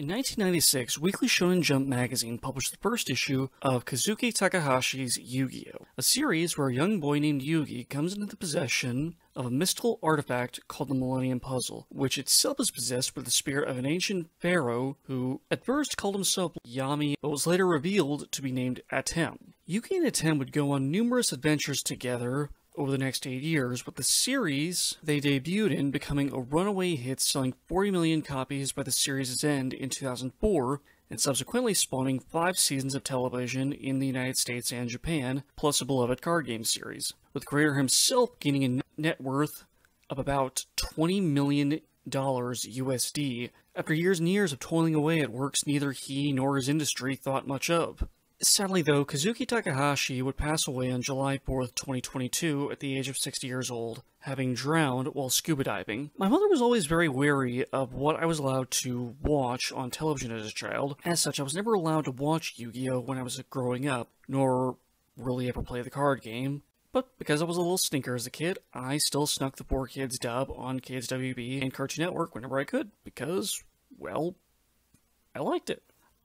In 1996, Weekly Shonen Jump magazine published the first issue of Kazuki Takahashi's Yu-Gi-Oh! A series where a young boy named Yugi comes into the possession of a mystical artifact called the Millennium Puzzle, which itself is possessed with the spirit of an ancient pharaoh who at first called himself Yami, but was later revealed to be named Atem. Yugi and Atem would go on numerous adventures together, over the next eight years, with the series they debuted in becoming a runaway hit, selling 40 million copies by the series' end in 2004, and subsequently spawning five seasons of television in the United States and Japan, plus a beloved card game series, with creator himself gaining a net worth of about 20 million dollars USD after years and years of toiling away at works neither he nor his industry thought much of. Sadly, though, Kazuki Takahashi would pass away on July 4th, 2022, at the age of 60 years old, having drowned while scuba diving. My mother was always very wary of what I was allowed to watch on television as a child. As such, I was never allowed to watch Yu Gi Oh! when I was growing up, nor really ever play the card game. But because I was a little stinker as a kid, I still snuck the 4Kids dub on Kids WB and Cartoon Network whenever I could, because, well, I liked it.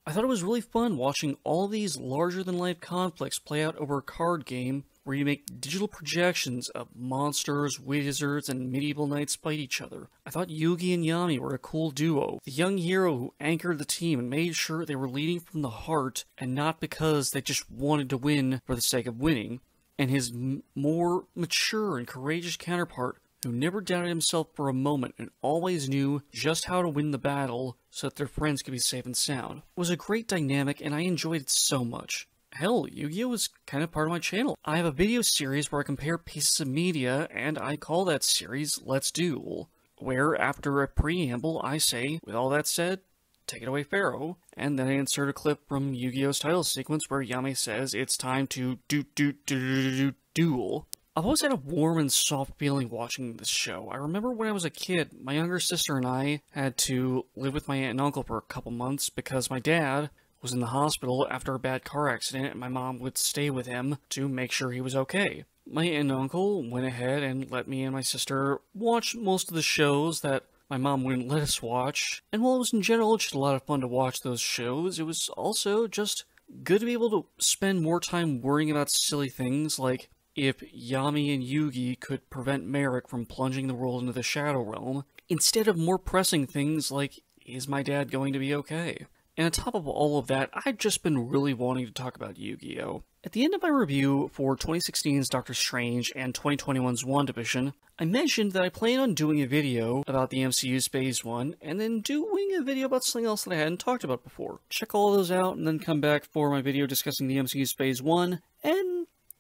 I thought it was really fun watching all these larger than life conflicts play out over a card game where you make digital projections of monsters, wizards, and medieval knights fight each other. I thought Yugi and Yami were a cool duo, the young hero who anchored the team and made sure they were leading from the heart and not because they just wanted to win for the sake of winning, and his more mature and courageous counterpart who never doubted himself for a moment and always knew just how to win the battle so that their friends could be safe and sound. It was a great dynamic and I enjoyed it so much. Hell, Yu-Gi-Oh! is kind of part of my channel. I have a video series where I compare pieces of media, and I call that series Let's Duel, where after a preamble I say, with all that said, take it away Pharaoh, and then I insert a clip from Yu-Gi-Oh's title sequence where Yami says it's time to do do do do do duel. I've always had a warm and soft feeling watching this show. I remember when I was a kid, my younger sister and I had to live with my aunt and uncle for a couple months because my dad was in the hospital after a bad car accident and my mom would stay with him to make sure he was okay. My aunt and uncle went ahead and let me and my sister watch most of the shows that my mom wouldn't let us watch. And while it was in general just a lot of fun to watch those shows, it was also just good to be able to spend more time worrying about silly things like if Yami and Yugi could prevent Marik from plunging the world into the Shadow Realm, instead of more pressing things like, is my dad going to be okay? And on top of all of that, I've just been really wanting to talk about Yu-Gi-Oh! At the end of my review for 2016's Doctor Strange and 2021's WandaVision, I mentioned that I plan on doing a video about the MCU's Phase 1, and then doing a video about something else that I hadn't talked about before. Check all those out, and then come back for my video discussing the MCU's Phase 1, and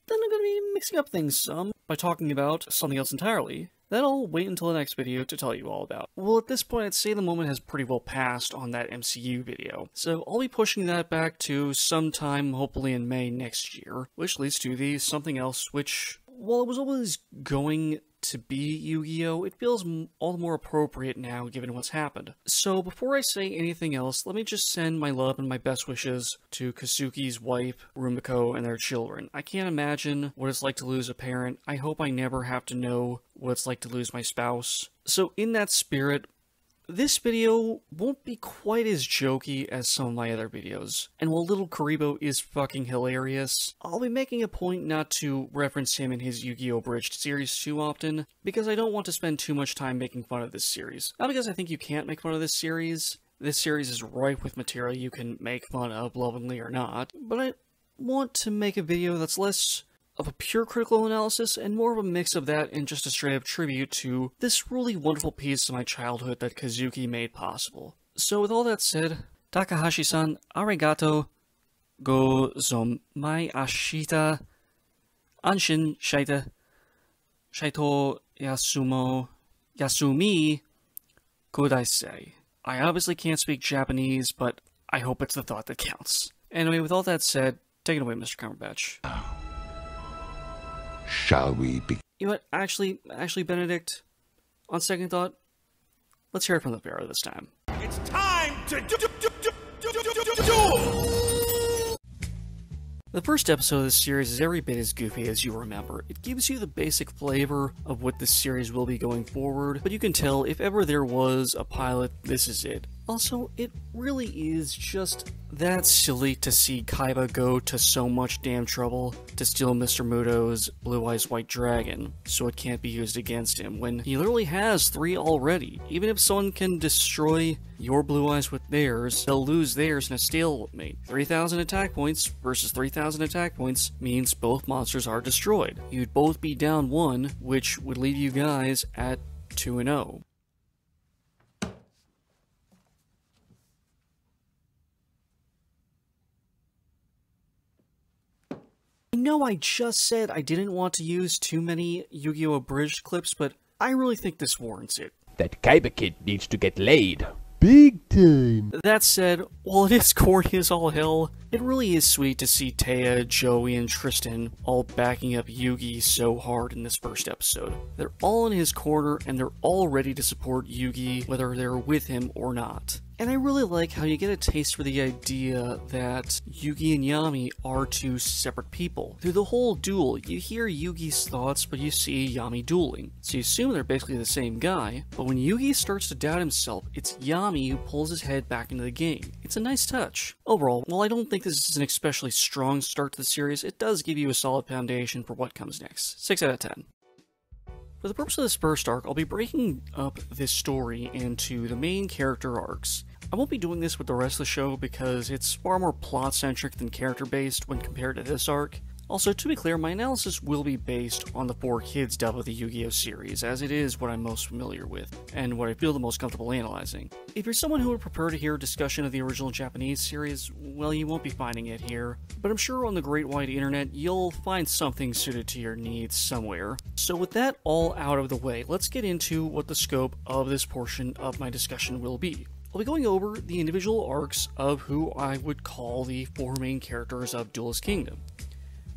then I'm going to be mixing up things some by talking about something else entirely that I'll wait until the next video to tell you all about. Well, at this point, I'd say the moment has pretty well passed on that MCU video, so I'll be pushing that back to sometime, hopefully in May next year, which leads to the something else, which, while it was always going to be Yu-Gi-Oh! It feels all the more appropriate now given what's happened. So before I say anything else, let me just send my love and my best wishes to Kazuki's wife, Rumiko, and their children. I can't imagine what it's like to lose a parent. I hope I never have to know what it's like to lose my spouse. So in that spirit, this video won't be quite as jokey as some of my other videos, and while Little Kuriboh is fucking hilarious, I'll be making a point not to reference him in his Yu-Gi-Oh! Bridged series too often, because I don't want to spend too much time making fun of this series. Not because I think you can't make fun of this series, this series is ripe with material you can make fun of, lovingly or not, but I want to make a video that's less of a pure critical analysis and more of a mix of that and just a straight up tribute to this really wonderful piece of my childhood that Kazuki made possible. So with all that said, Takahashi-san, arigato gozomai ashita anshin shaita shaito yasumo yasumi kudaisei. I say? I obviously can't speak Japanese, but I hope it's the thought that counts. Anyway, with all that said, take it away, Mr. Cumberbatch. Oh. Shall we be? You know what? Actually, actually, Benedict, on second thought, let's hear it from the Pharaoh this time. It's time to do, do, do, do, do, do, do, do. The first episode of this series is every bit as goofy as you remember. It gives you the basic flavor of what this series will be going forward, but you can tell if ever there was a pilot, this is it. Also, it really is just that silly to see Kaiba go to so much damn trouble to steal Mr. Muto's Blue Eyes White Dragon, so it can't be used against him, when he literally has three already. Even if someone can destroy your Blue Eyes with theirs, they'll lose theirs in a stalemate. 3,000 attack points versus 3,000 attack points means both monsters are destroyed. You'd both be down one, which would leave you guys at 2 and 0. I know I just said I didn't want to use too many Yu-Gi-Oh! abridged clips, but I really think this warrants it. That Kaiba kid needs to get laid. Big time. That said, while it is corny as all hell, it really is sweet to see Téa, Joey, and Tristan all backing up Yugi so hard in this first episode. They're all in his corner and they're all ready to support Yugi whether they're with him or not. And I really like how you get a taste for the idea that Yugi and Yami are two separate people. Through the whole duel, you hear Yugi's thoughts, but you see Yami dueling. So you assume they're basically the same guy, but when Yugi starts to doubt himself, it's Yami who pulls his head back into the game. It's a nice touch. Overall, while I don't think this is an especially strong start to the series, it does give you a solid foundation for what comes next. 6 out of 10. For the purpose of this first arc, I'll be breaking up this story into the main character arcs. I won't be doing this with the rest of the show because it's far more plot-centric than character-based when compared to this arc. Also, to be clear, my analysis will be based on the 4Kids dub of the Yu-Gi-Oh! series, as it is what I'm most familiar with, and what I feel the most comfortable analyzing. If you're someone who would prefer to hear a discussion of the original Japanese series, well, you won't be finding it here, but I'm sure on the great wide internet you'll find something suited to your needs somewhere. So with that all out of the way, let's get into what the scope of this portion of my discussion will be. I'll be going over the individual arcs of who I would call the four main characters of Duelist Kingdom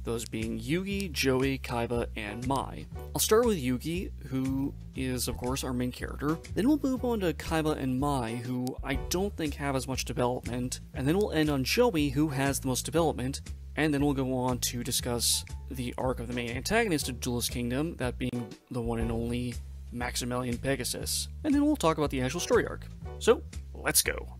those being Yugi, Joey, Kaiba, and Mai. I'll start with Yugi, who is, of course, our main character. Then we'll move on to Kaiba and Mai, who I don't think have as much development. And then we'll end on Joey, who has the most development. And then we'll go on to discuss the arc of the main antagonist of Duelist Kingdom, that being the one and only Maximilian Pegasus. And then we'll talk about the actual story arc. So, let's go.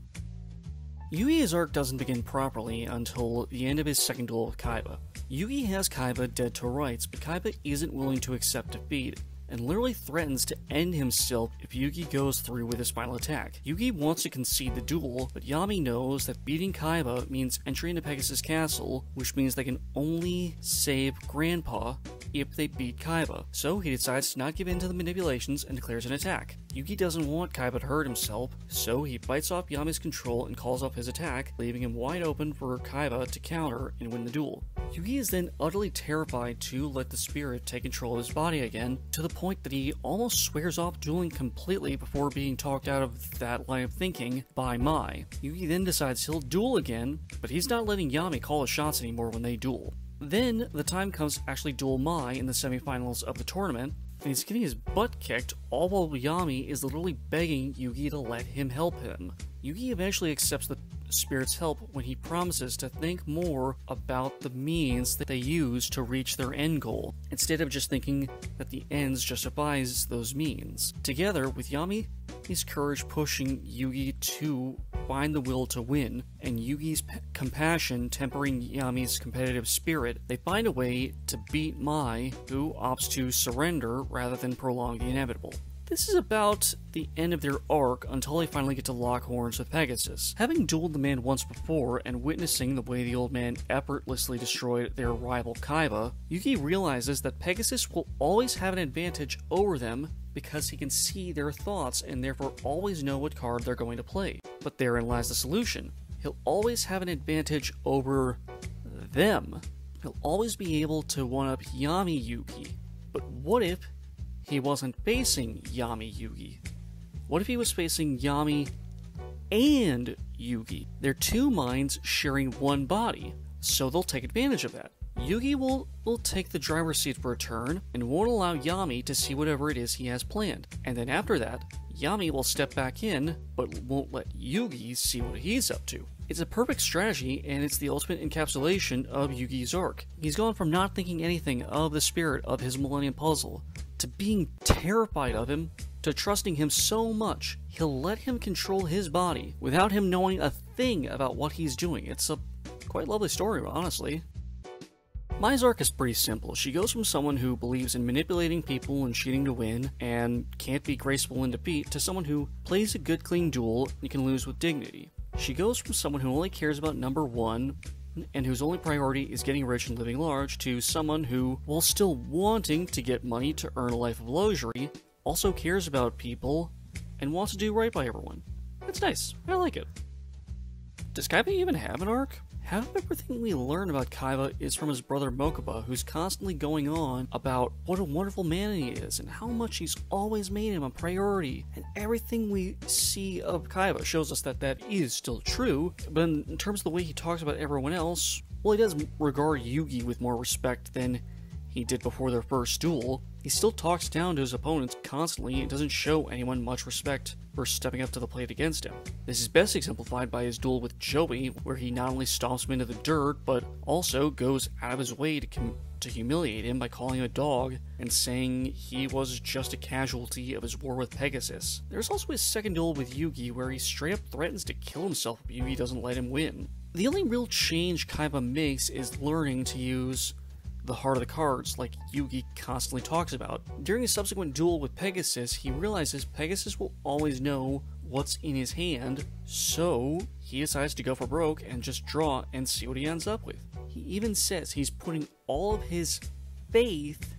Yugi's arc doesn't begin properly until the end of his second duel with Kaiba. Yugi has Kaiba dead to rights, but Kaiba isn't willing to accept defeat, and literally threatens to end himself if Yugi goes through with his final attack. Yugi wants to concede the duel, but Yami knows that beating Kaiba means entering into Pegasus Castle, which means they can only save Grandpa if they beat Kaiba. So he decides to not give in to the manipulations and declares an attack. Yugi doesn't want Kaiba to hurt himself, so he bites off Yami's control and calls off his attack, leaving him wide open for Kaiba to counter and win the duel. Yugi is then utterly terrified to let the spirit take control of his body again, to the point that he almost swears off dueling completely before being talked out of that line of thinking by Mai. Yugi then decides he'll duel again, but he's not letting Yami call his shots anymore when they duel. Then the time comes to actually duel Mai in the semifinals of the tournament, and he's getting his butt kicked, all while Yami is literally begging Yugi to let him help him. Yugi eventually accepts the spirit's help when he promises to think more about the means that they use to reach their end goal, instead of just thinking that the ends justifies those means. Together with Yami, his courage pushing Yugi to find the will to win, and Yugi's compassion tempering Yami's competitive spirit, they find a way to beat Mai, who opts to surrender rather than prolong the inevitable. This is about the end of their arc until they finally get to lock horns with Pegasus. Having dueled the man once before and witnessing the way the old man effortlessly destroyed their rival Kaiba, Yugi realizes that Pegasus will always have an advantage over them because he can see their thoughts and therefore always know what card they're going to play. But therein lies the solution. He'll always have an advantage over them. He'll always be able to one up Yami Yugi. But what if he wasn't facing Yami Yugi? What if he was facing Yami and Yugi? They're two minds sharing one body, so they'll take advantage of that. Yugi will, will take the driver's seat for a turn and won't allow Yami to see whatever it is he has planned. And then after that, Yami will step back in, but won't let Yugi see what he's up to. It's a perfect strategy, and it's the ultimate encapsulation of Yugi's arc. He's gone from not thinking anything of the spirit of his Millennium Puzzle to being terrified of him to trusting him so much he'll let him control his body without him knowing a thing about what he's doing. It's a quite lovely story, honestly. Mai's arc is pretty simple. She goes from someone who believes in manipulating people and cheating to win and can't be graceful in defeat to someone who plays a good clean duel and can lose with dignity. She goes from someone who only cares about number one and whose only priority is getting rich and living large to someone who, while still wanting to get money to earn a life of luxury, also cares about people and wants to do right by everyone. It's nice. I like it. Does Kaiba even have an arc? Half of everything we learn about Kaiba is from his brother Mokuba, who's constantly going on about what a wonderful man he is and how much he's always made him a priority. And everything we see of Kaiba shows us that that is still true, but in terms of the way he talks about everyone else, well, he does regard Yugi with more respect than he did before their first duel, he still talks down to his opponents constantly and doesn't show anyone much respect for stepping up to the plate against him. This is best exemplified by his duel with Joey, where he not only stomps him into the dirt, but also goes out of his way to, com- to humiliate him by calling him a dog and saying he was just a casualty of his war with Pegasus. There's also his second duel with Yugi, where he straight up threatens to kill himself if Yugi doesn't let him win. The only real change Kaiba makes is learning to use the heart of the cards, like Yugi constantly talks about. During a subsequent duel with Pegasus, he realizes Pegasus will always know what's in his hand, so he decides to go for broke and just draw and see what he ends up with. He even says he's putting all of his faith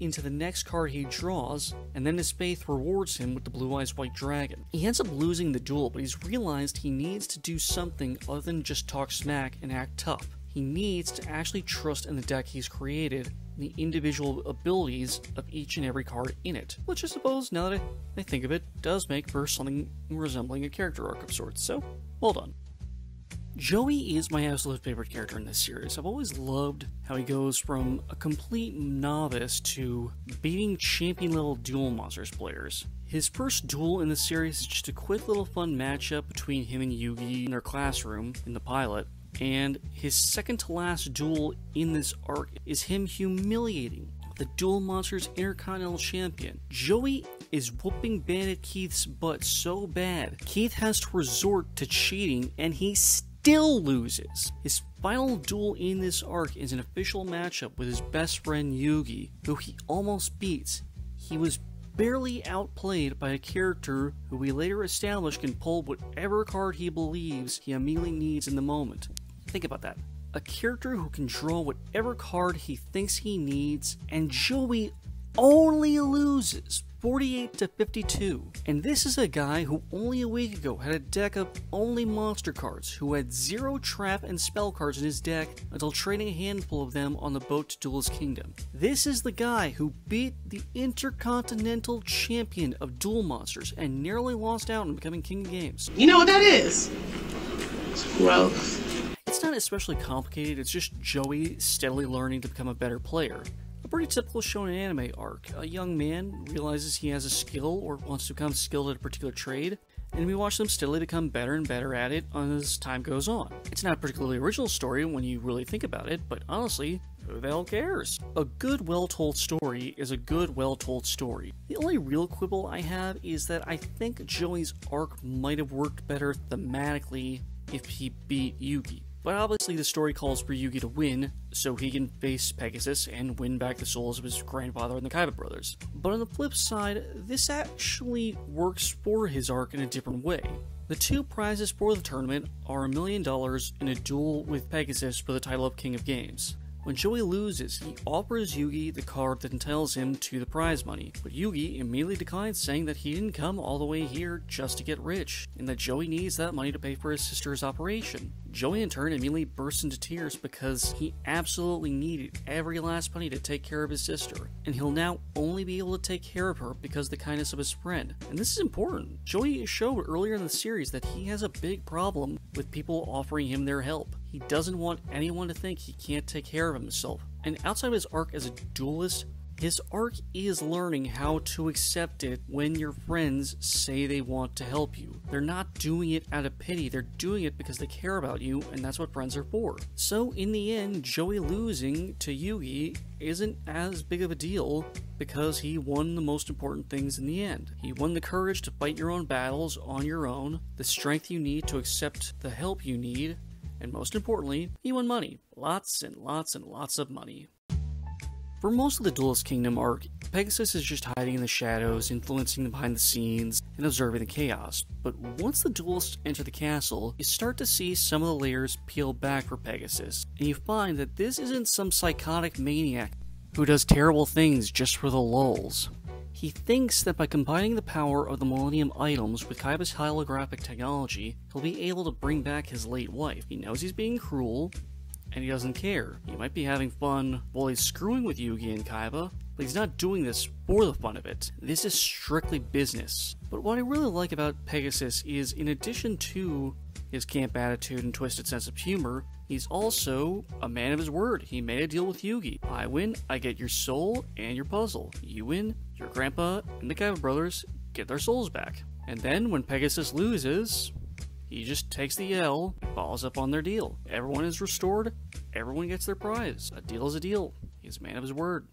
into the next card he draws, and then his faith rewards him with the Blue Eyes White Dragon. He ends up losing the duel, but he's realized he needs to do something other than just talk smack and act tough he needs to actually trust in the deck he's created and the individual abilities of each and every card in it, which I suppose, now that I think of it, does make for something resembling a character arc of sorts, so well done. Joey is my absolute favorite character in this series. I've always loved how he goes from a complete novice to beating champion level duel monsters players. His first duel in the series is just a quick little fun matchup between him and Yugi in their classroom in the pilot, and his second to last duel in this arc is him humiliating the Duel Monsters Intercontinental Champion. Joey is whooping Bandit Keith's butt so bad, Keith has to resort to cheating and he still loses. His final duel in this arc is an official matchup with his best friend Yugi, who he almost beats. He was barely outplayed by a character who we later established can pull whatever card he believes he immediately needs in the moment. Think about that. A character who can draw whatever card he thinks he needs, and Joey only loses 48 to 52. And this is a guy who only a week ago had a deck of only monster cards, who had zero trap and spell cards in his deck until trading a handful of them on the boat to Duelist Kingdom. This is the guy who beat the Intercontinental Champion of Duel Monsters and nearly lost out on becoming King of Games. You know what that is? It's growth. It's not especially complicated, it's just Joey steadily learning to become a better player. A pretty typical shonen anime arc. A young man realizes he has a skill or wants to become skilled at a particular trade, and we watch them steadily become better and better at it as time goes on. It's not a particularly original story when you really think about it, but honestly, who the hell cares? A good, well told story is a good, well told story. The only real quibble I have is that I think Joey's arc might have worked better thematically if he beat Yugi. But obviously, the story calls for Yugi to win, so he can face Pegasus and win back the souls of his grandfather and the Kaiba brothers. But on the flip side, this actually works for his arc in a different way. The two prizes for the tournament are a million dollars in a duel with Pegasus for the title of King of Games. When Joey loses, he offers Yugi the card that entitles him to the prize money, but Yugi immediately declines, saying that he didn't come all the way here just to get rich, and that Joey needs that money to pay for his sister's operation. Joey in turn immediately bursts into tears because he absolutely needed every last penny to take care of his sister, and he'll now only be able to take care of her because of the kindness of his friend. And this is important. Joey showed earlier in the series that he has a big problem with people offering him their help. He doesn't want anyone to think he can't take care of himself. And outside of his arc as a duelist, his arc is learning how to accept it when your friends say they want to help you. They're not doing it out of pity, they're doing it because they care about you, and that's what friends are for. So, in the end, Joey losing to Yugi isn't as big of a deal because he won the most important things in the end. He won the courage to fight your own battles on your own, the strength you need to accept the help you need, and most importantly, he won money. Lots and lots and lots of money. For most of the Duelist Kingdom arc, Pegasus is just hiding in the shadows, influencing behind the scenes, and observing the chaos. But once the duelists enter the castle, you start to see some of the layers peel back for Pegasus, and you find that this isn't some psychotic maniac who does terrible things just for the lulls. He thinks that by combining the power of the Millennium items with Kaiba's holographic technology, he'll be able to bring back his late wife. He knows he's being cruel, and he doesn't care. He might be having fun while he's screwing with Yugi and Kaiba, but he's not doing this for the fun of it. This is strictly business. But what I really like about Pegasus is, in addition to his camp attitude and twisted sense of humor, he's also a man of his word. He made a deal with Yugi. I win, I get your soul and your puzzle. You win, your grandpa and the Kaiba brothers get their souls back. And then when Pegasus loses, he just takes the L follows up on their deal. Everyone is restored, everyone gets their prize. A deal is a deal. He's a man of his word.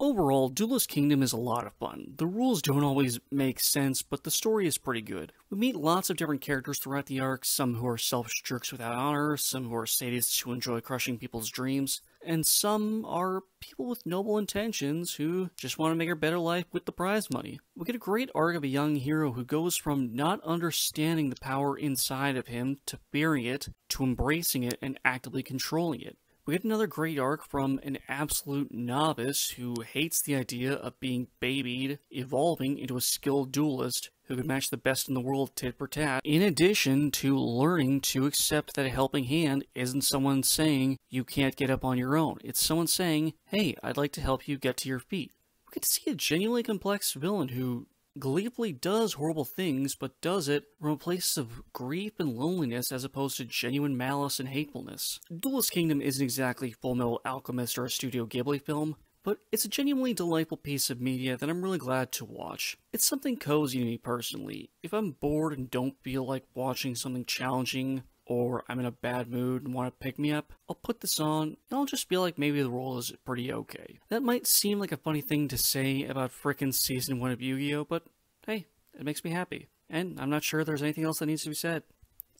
Overall, Duelist Kingdom is a lot of fun. The rules don't always make sense, but the story is pretty good. We meet lots of different characters throughout the arc, some who are selfish jerks without honor, some who are sadists who enjoy crushing people's dreams, and some are people with noble intentions who just want to make a better life with the prize money. We get a great arc of a young hero who goes from not understanding the power inside of him to fearing it, to embracing it and actively controlling it. We get another great arc from an absolute novice who hates the idea of being babied, evolving into a skilled duelist who could match the best in the world tit for tat, in addition to learning to accept that a helping hand isn't someone saying you can't get up on your own. It's someone saying, hey, I'd like to help you get to your feet. We get to see a genuinely complex villain who gleefully does horrible things, but does it from a place of grief and loneliness as opposed to genuine malice and hatefulness. Duelist Kingdom isn't exactly Full Metal Alchemist or a Studio Ghibli film, but it's a genuinely delightful piece of media that I'm really glad to watch. It's something cozy to me personally. If I'm bored and don't feel like watching something challenging or I'm in a bad mood and want to pick me up, I'll put this on and I'll just feel like maybe the role is pretty okay. That might seem like a funny thing to say about frickin' season 1 of Yu-Gi-Oh, but hey, it makes me happy. And I'm not sure there's anything else that needs to be said.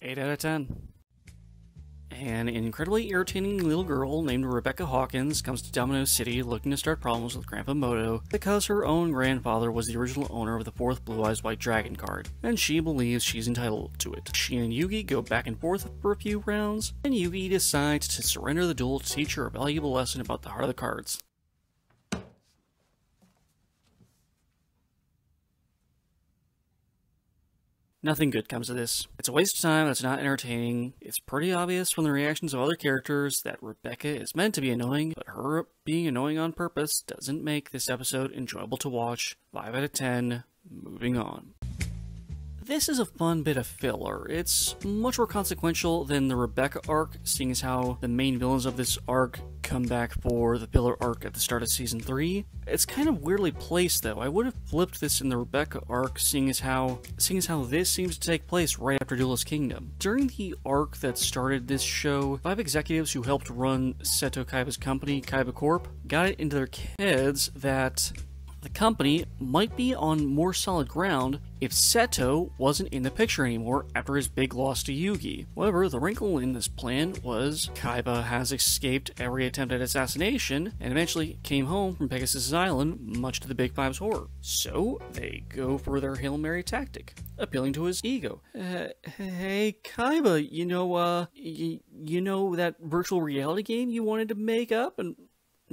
8 out of 10. An incredibly irritating little girl named Rebecca Hawkins comes to Domino City looking to start problems with Grandpa Moto because her own grandfather was the original owner of the fourth Blue Eyes White Dragon card, and she believes she's entitled to it. She and Yugi go back and forth for a few rounds, and Yugi decides to surrender the duel to teach her a valuable lesson about the heart of the cards. Nothing good comes of this. It's a waste of time, it's not entertaining. It's pretty obvious from the reactions of other characters that Rebecca is meant to be annoying, but her being annoying on purpose doesn't make this episode enjoyable to watch. 5 out of 10, moving on. This is a fun bit of filler. It's much more consequential than the Rebecca arc, seeing as how the main villains of this arc come back for the filler arc at the start of season 3. It's kind of weirdly placed though. I would have flipped this in the Rebecca arc, seeing as how seeing as how this seems to take place right after Duelist Kingdom. During the arc that started this show, five executives who helped run Seto Kaiba's company, Kaiba Corp, got it into their heads that the company might be on more solid ground if Seto wasn't in the picture anymore after his big loss to Yugi. However, the wrinkle in this plan was Kaiba has escaped every attempt at assassination and eventually came home from Pegasus Island, much to the Big Five's horror. So they go for their Hail Mary tactic, appealing to his ego. Uh, hey, Kaiba, you know, uh, you know that virtual reality game you wanted to make up and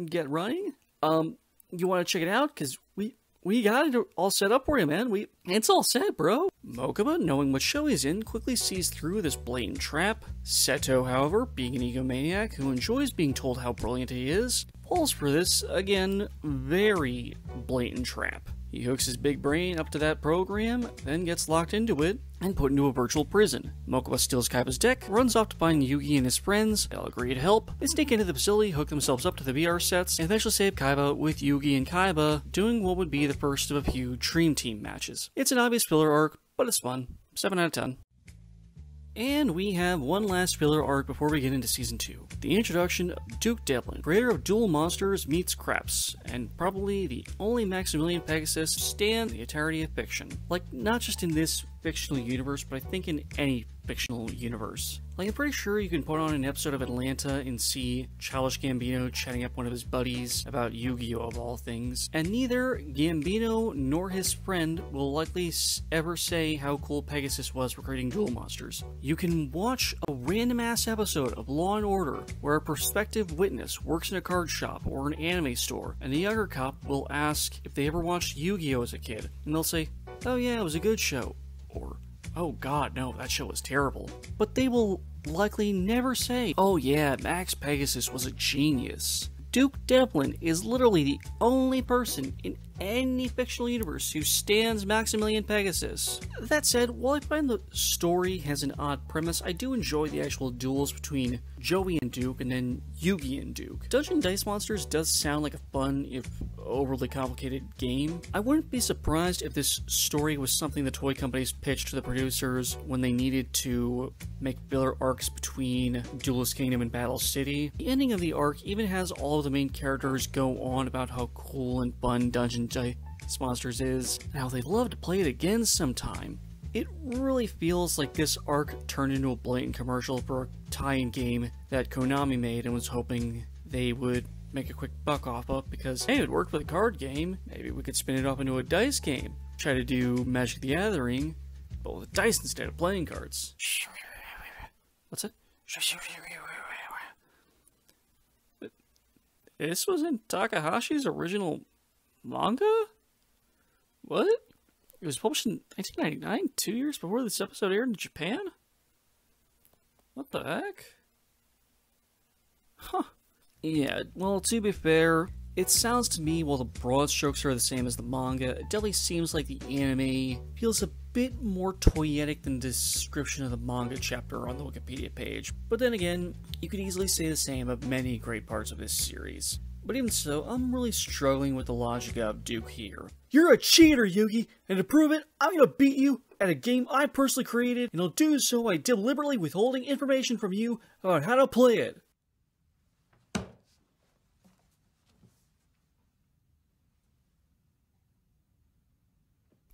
get running? Um, you want to check it out? Because we we got it all set up for you, man. We it's all set, bro. Mokuba, knowing what show he's in, quickly sees through this blatant trap. Seto, however, being an egomaniac who enjoys being told how brilliant he is, falls for this, again, very blatant trap. He hooks his big brain up to that program, then gets locked into it and put into a virtual prison. Mokuba steals Kaiba's deck, runs off to find Yugi and his friends, they'll agree to help, they sneak into the facility, hook themselves up to the VR sets, and eventually save Kaiba with Yugi and Kaiba doing what would be the first of a few Dream Team matches. It's an obvious filler arc, but it's fun. 7 out of 10. And we have one last filler arc before we get into Season 2. The introduction of Duke Devlin, creator of Duel Monsters meets Craps, and probably the only Maximilian Pegasus to stand the entirety of fiction. Like, not just in this fictional universe, but I think in any fictional universe. Like, I'm pretty sure you can put on an episode of Atlanta and see Childish Gambino chatting up one of his buddies about Yu Gi Oh! of all things, and neither Gambino nor his friend will likely ever say how cool Pegasus was for creating duel monsters. You can watch a random ass episode of Law and Order where a prospective witness works in a card shop or an anime store, and the younger cop will ask if they ever watched Yu Gi Oh! as a kid, and they'll say, Oh yeah, it was a good show, or oh god, no, that show was terrible. But they will likely never say, oh yeah, Max Pegasus was a genius. Duke Devlin is literally the only person in any fictional universe who stands Maximilian Pegasus. That said, while I find the story has an odd premise, I do enjoy the actual duels between Joey and Duke and then Yugi and Duke. Dungeon Dice Monsters does sound like a fun, if overly complicated game. I wouldn't be surprised if this story was something the toy companies pitched to the producers when they needed to make filler arcs between Duelist Kingdom and Battle City. The ending of the arc even has all of the main characters go on about how cool and fun Dungeon Dice Monsters is, and how they'd love to play it again sometime. It really feels like this arc turned into a blatant commercial for a tie-in game that Konami made and was hoping they would make a quick buck off of because, hey, it worked with a card game. Maybe we could spin it off into a dice game. Try to do Magic the Gathering, but with dice instead of playing cards. What's it? This was in Takahashi's original manga? What? It was published in 1999, two years before this episode aired in Japan? What the heck? Huh. Yeah, well, to be fair, it sounds to me, while the broad strokes are the same as the manga, it definitely seems like the anime feels a bit more toyetic than the description of the manga chapter on the Wikipedia page. But then again, you could easily say the same of many great parts of this series. But even so, I'm really struggling with the logic of Duke here. You're a cheater, Yugi, and to prove it, I'm gonna beat you at a game I personally created, and I'll do so by deliberately withholding information from you about how to play it.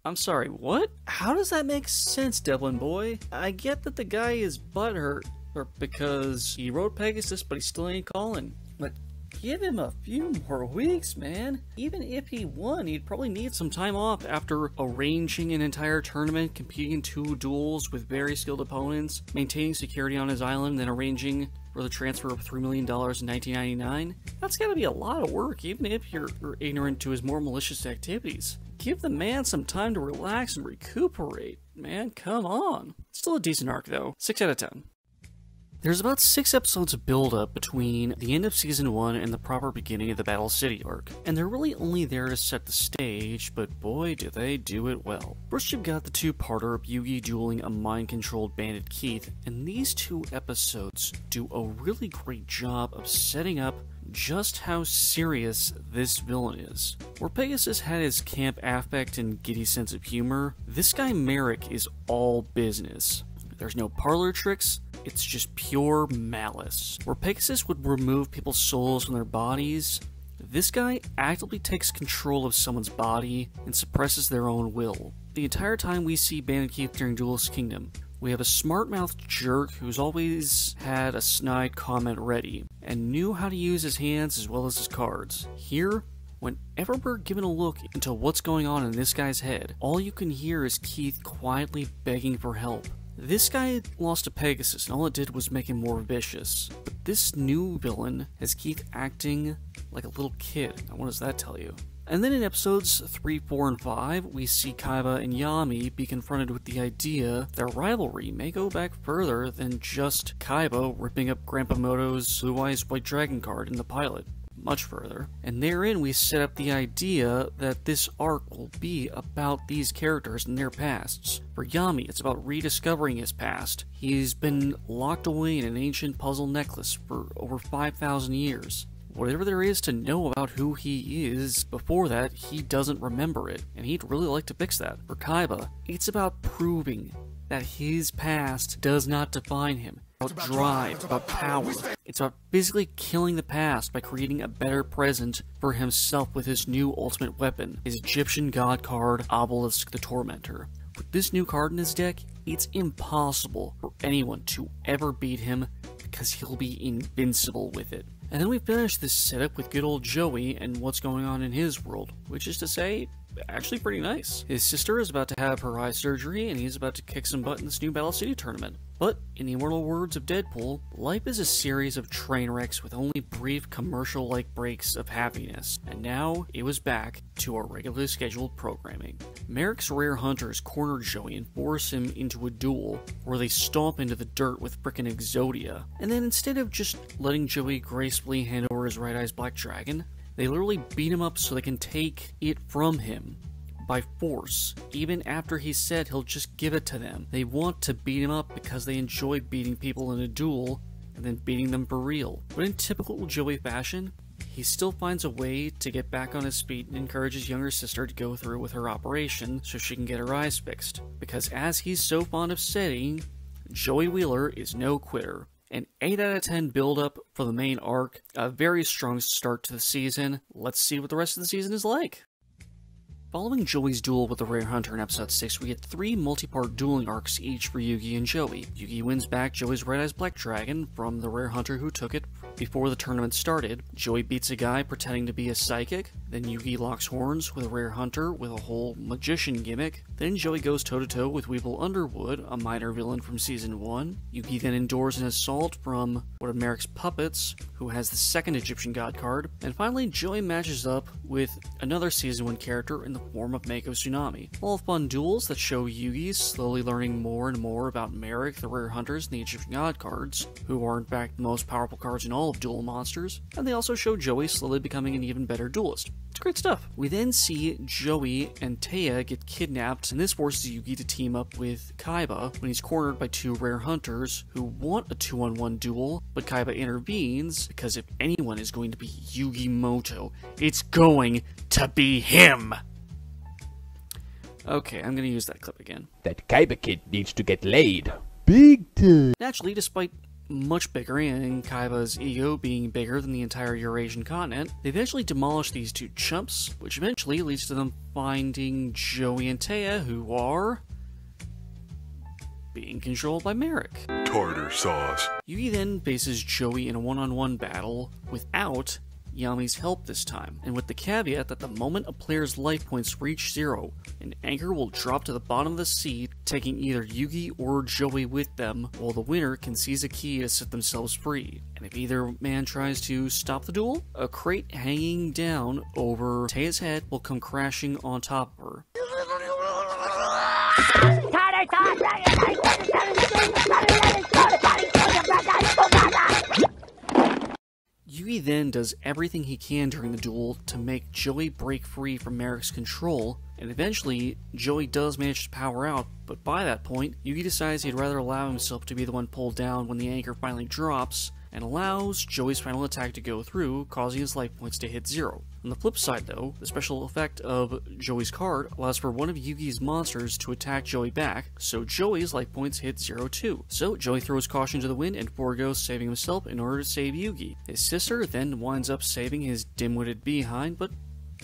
I'm sorry, what? How does that make sense, Devlin boy? I get that the guy is butthurt, or because he wrote Pegasus, but he still ain't calling. But give him a few more weeks, man. Even if he won, he'd probably need some time off after arranging an entire tournament, competing in two duels with very skilled opponents, maintaining security on his island, then arranging for the transfer of $3 million in 1999. That's gotta be a lot of work, even if you're, you're ignorant to his more malicious activities. Give the man some time to relax and recuperate. Man, come on. Still a decent arc, though. 6 out of 10. There's about six episodes of build up between the end of season 1 and the proper beginning of the Battle City arc, and they're really only there to set the stage, but boy do they do it well. First you've got the two-parter of Yugi dueling a mind-controlled bandit Keith, and these two episodes do a really great job of setting up just how serious this villain is. Where Pegasus had his camp affect and giddy sense of humor, this guy Marik is all business. There's no parlor tricks, it's just pure malice. Where Pegasus would remove people's souls from their bodies, this guy actively takes control of someone's body and suppresses their own will. The entire time we see Bandit Keith during Duelist Kingdom, we have a smart-mouthed jerk who's always had a snide comment ready, and knew how to use his hands as well as his cards. Here, whenever we're given a look into what's going on in this guy's head, all you can hear is Keith quietly begging for help. This guy lost to Pegasus, and all it did was make him more vicious. But this new villain has Keith acting like a little kid. Now, what does that tell you? And then in episodes 3, 4, and 5, we see Kaiba and Yami be confronted with the idea their rivalry may go back further than just Kaiba ripping up Grandpa Moto's Blue Eyes White Dragon card in the pilot much further. And therein we set up the idea that this arc will be about these characters and their pasts. For Yami, it's about rediscovering his past. He's been locked away in an ancient puzzle necklace for over 5,000 years. Whatever there is to know about who he is, before that, he doesn't remember it, and he'd really like to fix that. For Kaiba, it's about proving that his past does not define him about drive, about power. It's about physically killing the past by creating a better present for himself with his new ultimate weapon, his Egyptian god card, Obelisk the Tormentor. With this new card in his deck, it's impossible for anyone to ever beat him because he'll be invincible with it. And then we finish this setup with good old Joey and what's going on in his world, which is to say, actually pretty nice. His sister is about to have her eye surgery, and he's about to kick some butt in this new Battle City tournament. But, in the immortal words of Deadpool, life is a series of train wrecks with only brief commercial like breaks of happiness, and now it was back to our regularly scheduled programming. Marik's rare hunters corner Joey and force him into a duel where they stomp into the dirt with frickin' Exodia, and then instead of just letting Joey gracefully hand over his Red Eyes Black Dragon, they literally beat him up so they can take it from him by force, even after he said he'll just give it to them. They want to beat him up because they enjoy beating people in a duel and then beating them for real. But in typical Joey fashion, he still finds a way to get back on his feet and encourage his younger sister to go through with her operation so she can get her eyes fixed. Because as he's so fond of saying, Joey Wheeler is no quitter an 8 out of 10 build up for the main arc, a very strong start to the season. Let's see what the rest of the season is like. Following Joey's duel with the Rare Hunter in episode 6, we get three multi-part dueling arcs each for Yugi and Joey. Yugi wins back Joey's Red Eyes Black Dragon from the Rare Hunter who took it before the tournament started. Joey beats a guy pretending to be a psychic, then Yugi locks horns with a Rare Hunter with a whole magician gimmick. Then Joey goes toe-to-toe with Weevil Underwood, a minor villain from Season 1. Yugi then endures an assault from one of Marik's puppets, who has the second Egyptian god card. And finally, Joey matches up with another Season 1 character in the form of Mako Tsunami. All fun duels that show Yugi slowly learning more and more about Marik, the rare hunters, and the Egyptian god cards, who are in fact the most powerful cards in all of Duel Monsters, and they also show Joey slowly becoming an even better duelist. It's great stuff. We then see Joey and Téa get kidnapped, and this forces Yugi to team up with Kaiba when he's cornered by two rare hunters who want a two on one duel, but Kaiba intervenes because if anyone is going to be Yugi Moto, it's going to be him! Okay, I'm gonna use that clip again. That Kaiba kid needs to get laid. Big time. Naturally, despite much bigger and Kaiba's ego being bigger than the entire Eurasian continent, they eventually demolish these two chumps, which eventually leads to them finding Joey and Téa, who are being controlled by Marik. Tartar sauce. Yugi then faces Joey in a one-on-one battle without Yami's help this time, and with the caveat that the moment a player's life points reach zero, an anchor will drop to the bottom of the sea, taking either Yugi or Joey with them, while the winner can seize a key to set themselves free. And if either man tries to stop the duel, a crate hanging down over Téa's head will come crashing on top of her. Yugi then does everything he can during the duel to make Joey break free from Marik's control, and eventually, Joey does manage to power out, but by that point, Yugi decides he'd rather allow himself to be the one pulled down when the anchor finally drops, and allows Joey's final attack to go through, causing his life points to hit zero. On the flip side, though, the special effect of Joey's card allows for one of Yugi's monsters to attack Joey back, so Joey's life points hit zero too. So Joey throws caution to the wind and foregoes saving himself in order to save Yugi. His sister then winds up saving his dim-witted behind, but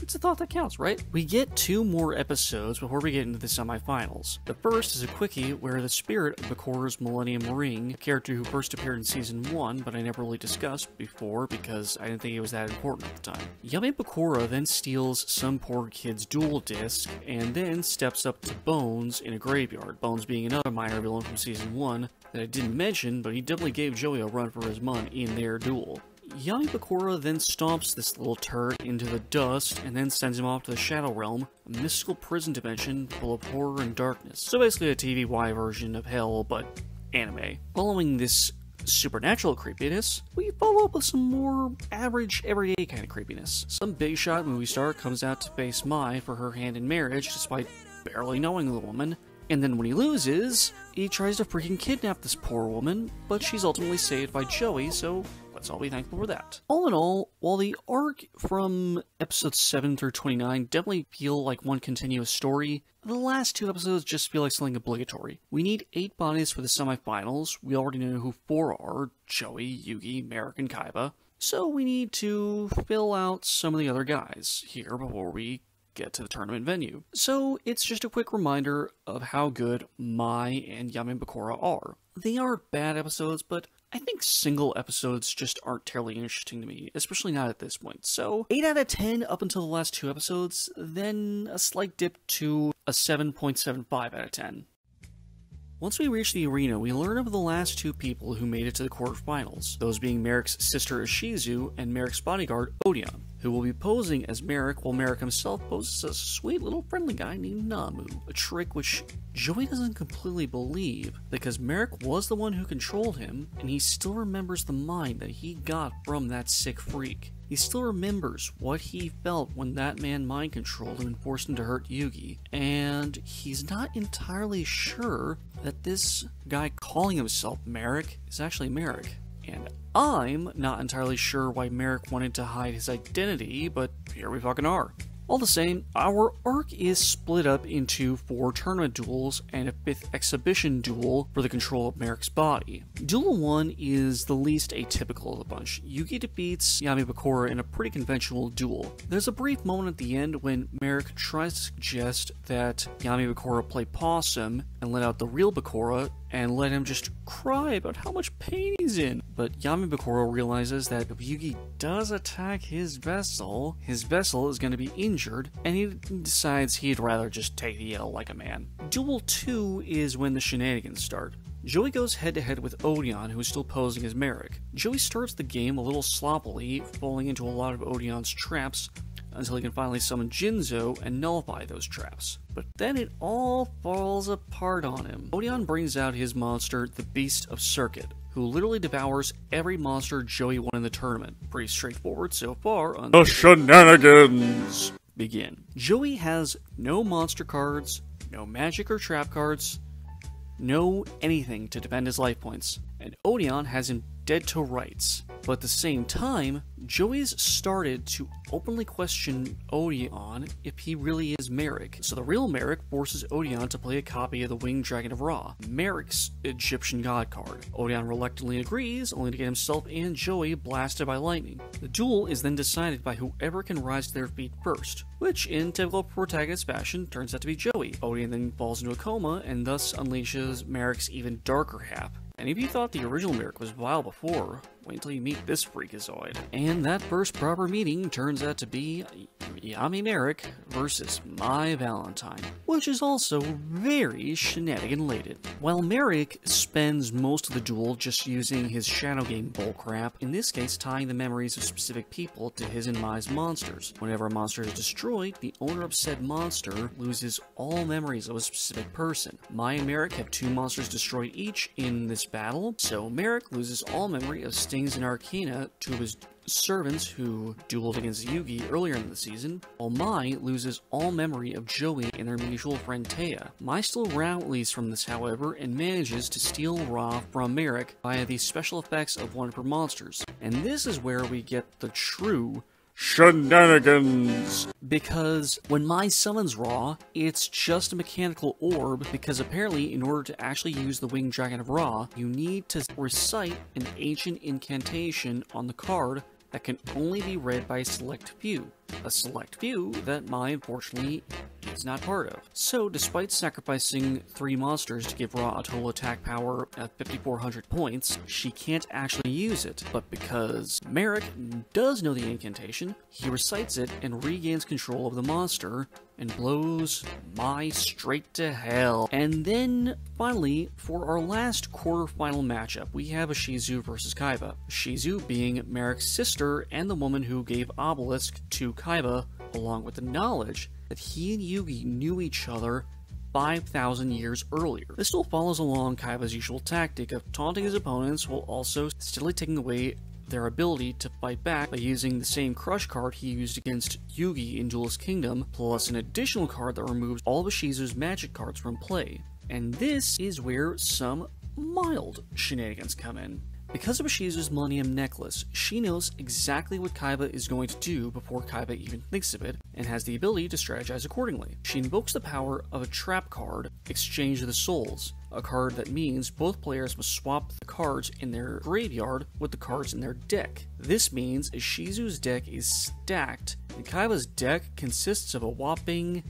it's a thought that counts, right? We get two more episodes before we get into the semifinals. The first is a quickie where the spirit of Bakura's Millennium Ring, character who first appeared in season 1 but I never really discussed before because I didn't think it was that important at the time. Yami Bakura then steals some poor kid's duel disc and then steps up to Bones in a graveyard, Bones being another minor villain from season 1 that I didn't mention, but he definitely gave Joey a run for his money in their duel. Yami Bakura then stomps this little turd into the dust and then sends him off to the Shadow Realm, a mystical prison dimension full of horror and darkness. So basically a TVY version of hell, but anime. Following this supernatural creepiness, we follow up with some more average, everyday kind of creepiness. Some big shot movie star comes out to face Mai for her hand in marriage despite barely knowing the woman, and then when he loses, he tries to freaking kidnap this poor woman, but she's ultimately saved by Joey, so let's all be thankful for that. All in all, while the arc from episodes 7 through 29 definitely feel like one continuous story, the last two episodes just feel like something obligatory. We need eight bodies for the semifinals. We already know who four are Joey, Yugi, Marik, and Kaiba. So we need to fill out some of the other guys here before we get to the tournament venue. So it's just a quick reminder of how good Mai and Yami Bakura are. They are bad episodes, but I think single episodes just aren't terribly interesting to me, especially not at this point. So 8 out of 10 up until the last two episodes, then a slight dip to a 7.75 out of 10. Once we reach the arena, we learn of the last two people who made it to the quarterfinals, those being Marik's sister Ishizu and Marik's bodyguard Odion, who will be posing as Marik while Marik himself poses as a sweet little friendly guy named Namu, a trick which Joey doesn't completely believe because Marik was the one who controlled him and he still remembers the mind that he got from that sick freak. He still remembers what he felt when that man mind controlled him and forced him to hurt Yugi, and he's not entirely sure that this guy calling himself Marik is actually Marik. And I'm not entirely sure why Marik wanted to hide his identity, but here we fucking are. All the same, our arc is split up into four tournament duels and a fifth exhibition duel for the control of Marik's body. Duel 1 is the least atypical of the bunch. Yugi defeats Yami Bakura in a pretty conventional duel. There's a brief moment at the end when Marik tries to suggest that Yami Bakura play possum and let out the real Bakura and let him just cry about how much pain he's in. But Yami Bakura realizes that if Yugi does attack his vessel, his vessel is going to be injured, and he decides he'd rather just take the L like a man. Duel 2 is when the shenanigans start. Joey goes head to head with Odion, who is still posing as Marik. Joey starts the game a little sloppily, falling into a lot of Odion's traps, until he can finally summon Jinzo and nullify those traps. But then it all falls apart on him. Odion brings out his monster, the Beast of Circuit, who literally devours every monster Joey won in the tournament. Pretty straightforward so far. The shenanigans begin. Joey has no monster cards, no magic or trap cards, no anything to defend his life points, and Odion has him dead to rights. But at the same time, Joey's started to openly question Odion if he really is Marik. So the real Marik forces Odion to play a copy of the Winged Dragon of Ra, Marik's Egyptian god card. Odion reluctantly agrees, only to get himself and Joey blasted by lightning. The duel is then decided by whoever can rise to their feet first, which in typical protagonist fashion turns out to be Joey. Odion then falls into a coma and thus unleashes Marik's even darker half. And if you thought the original Marik was vile before, wait until you meet this freakazoid. And that first proper meeting turns out to be Yami Marik versus Mai Valentine, which is also very shenanigan-lated. While Marik spends most of the duel just using his shadow game bullcrap, in this case tying the memories of specific people to his and Mai's monsters. Whenever a monster is destroyed, the owner of said monster loses all memories of a specific person. Mai and Marik have two monsters destroyed each in this battle, so Marik loses all memory of Strings and Arkana, of his servants who dueled against Yugi earlier in the season, while Mai loses all memory of Joey and their mutual friend Téa. Mai still rallies from this, however, and manages to steal Ra from Marik via the special effects of one of her monsters. And this is where we get the true shenanigans. Because when Mai summons Ra, it's just a mechanical orb because apparently in order to actually use the Winged Dragon of Ra, you need to recite an ancient incantation on the card that can only be read by a select few. A select few that Mai unfortunately is not part of. So, despite sacrificing three monsters to give Ra a total attack power of 5400 points, she can't actually use it. But because Marik does know the incantation, he recites it and regains control of the monster and blows Mai straight to hell. And then, finally, for our last quarterfinal matchup, we have Ishizu versus Kaiba. Ishizu being Marik's sister and the woman who gave Obelisk to Kaiba, along with the knowledge that he and Yugi knew each other 5,000 years earlier. This still follows along Kaiba's usual tactic of taunting his opponents while also steadily taking away their ability to fight back by using the same crush card he used against Yugi in Duelist Kingdom, plus an additional card that removes all of Ishizu's magic cards from play. And this is where some mild shenanigans come in. Because of Ishizu's Millennium Necklace, she knows exactly what Kaiba is going to do before Kaiba even thinks of it, and has the ability to strategize accordingly. She invokes the power of a trap card, Exchange of the Souls, a card that means both players must swap the cards in their graveyard with the cards in their deck. This means Ishizu's deck is stacked, and Kaiba's deck consists of a whopping